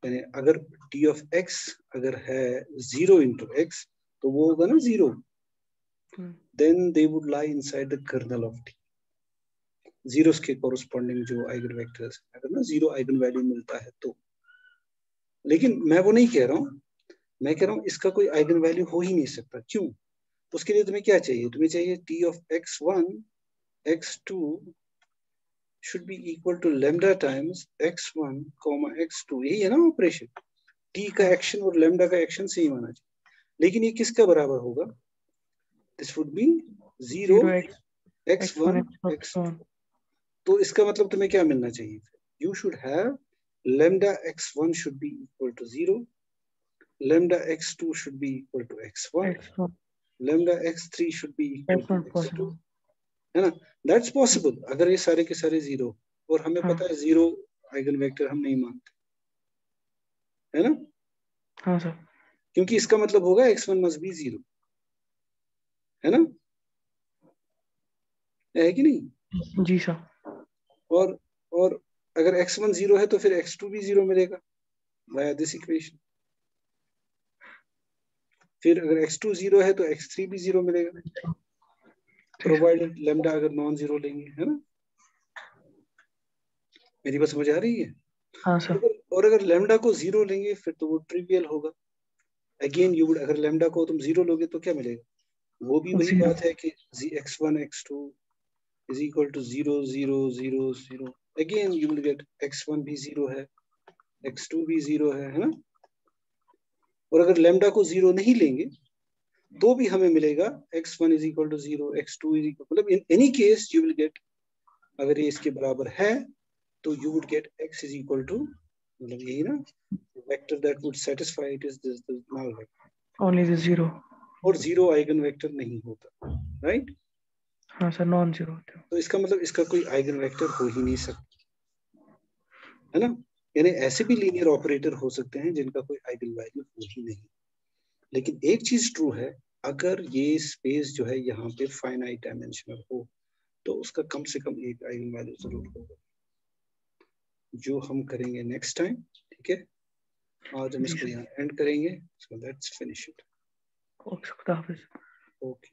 A: यानी अगर टी ऑफ़ एक्स अगर है ज़ीरो इंटू एक्स तो वो होगा ना zero then they would lie inside the kernel of T zeros के कोरस्पॉन्डिंग जो आइगन वेक्टर्स अगर ना ज़ीरो आइगन वैल्यू मिलता है तो। लेकिन मैं वो नहीं कह रहा हूँ। मैं कह रहा हूँ, इसका कोई आइगन वैल्यू हो ही नहीं सकता। क्यों? उसके लिए तुम्हें क्या चाहिए? तुम्हें चाहिए T of X one X two should be equal to lambda times x1 comma x2 यही है ना ऑपरेशन t का एक्शन और lambda का एक्शन सेम आना चाहिए। लेकिन ये किसका बराबर होगा? This would be zero X one X तो इसका मतलब तुम्हें क्या मिलना चाहिए? You should have lambda x1 should be equal to 0 lambda x2 should be equal to x1 lambda x3 should be equal to x2 है ना? दैट्स पॉसिबल अगर ये सारे के सारे ज़ीरो और हमें हाँ. पता है ज़ीरो आइगन वेक्टर हम नहीं मानते। है ना?
B: हाँ सर।
A: क्योंकि इसका मतलब होगा X one must be zero है ना? है कि नहीं?
B: जी सर
A: और और अगर एक्स वन ज़ीरो है तो फिर एक्स टू भी ज़ीरो मिलेगा वाया दिस इक्वेशन फिर अगर एक्स टू ज़ीरो है तो एक्स थ्री भी ज़ीरो मिलेगा. प्रोवाइडेड लेमडा अगर नॉन ज़ीरो लेंगे है ना? मेरी बात समझ आ रही है?
B: हाँ सर
A: और अगर लेमडा को ज़ीरो लेंगे फिर तो वो ट्रिवियल होगा. अगेन यू वुड अगर लेमडा को तुम ज़ीरो लोगे तो क्या मिलेगा? वो भी वही बात है कि X one X two is equal to zero zero zero zero again you will get भी ज़ीरो है एक्स टू भी ज़ीरो है है ना? और अगर लेमडा को ज़ीरो नहीं लेंगे तो भी हमें मिलेगा X one is equal to zero X two is equal मतलब in any case you will get अगर ये इसके बराबर है तो you would get X is equal to मतलब यही ना vector that would satisfy it is this this null vector
B: only the zero
A: और ज़ीरो आइगन वेक्टर नहीं होता राइट
B: हाँ सर नॉन ज़ीरो होता
A: तो इसका मतलब इसका कोई आइगन वेक्टर हो ही नहीं सकता है ना? यानी ऐसे भी लीनियर ऑपरेटर हो सकते हैं जिनका कोई आइगन वैल्यू हो ही नहीं। लेकिन एक चीज़ ट्रू है अगर ये स्पेस जो है यहाँ पे फाइनाइट डायमेंशनल हो तो उसका कम से कम एक आइगन वैल्यू ज़रूर होगा। जो हम करेंगे नेक्स्ट टाइम ठीक है? आज हम इसको यहाँ एंड करेंगे so let's finish it
B: okay खुदा हाफिज
A: ओके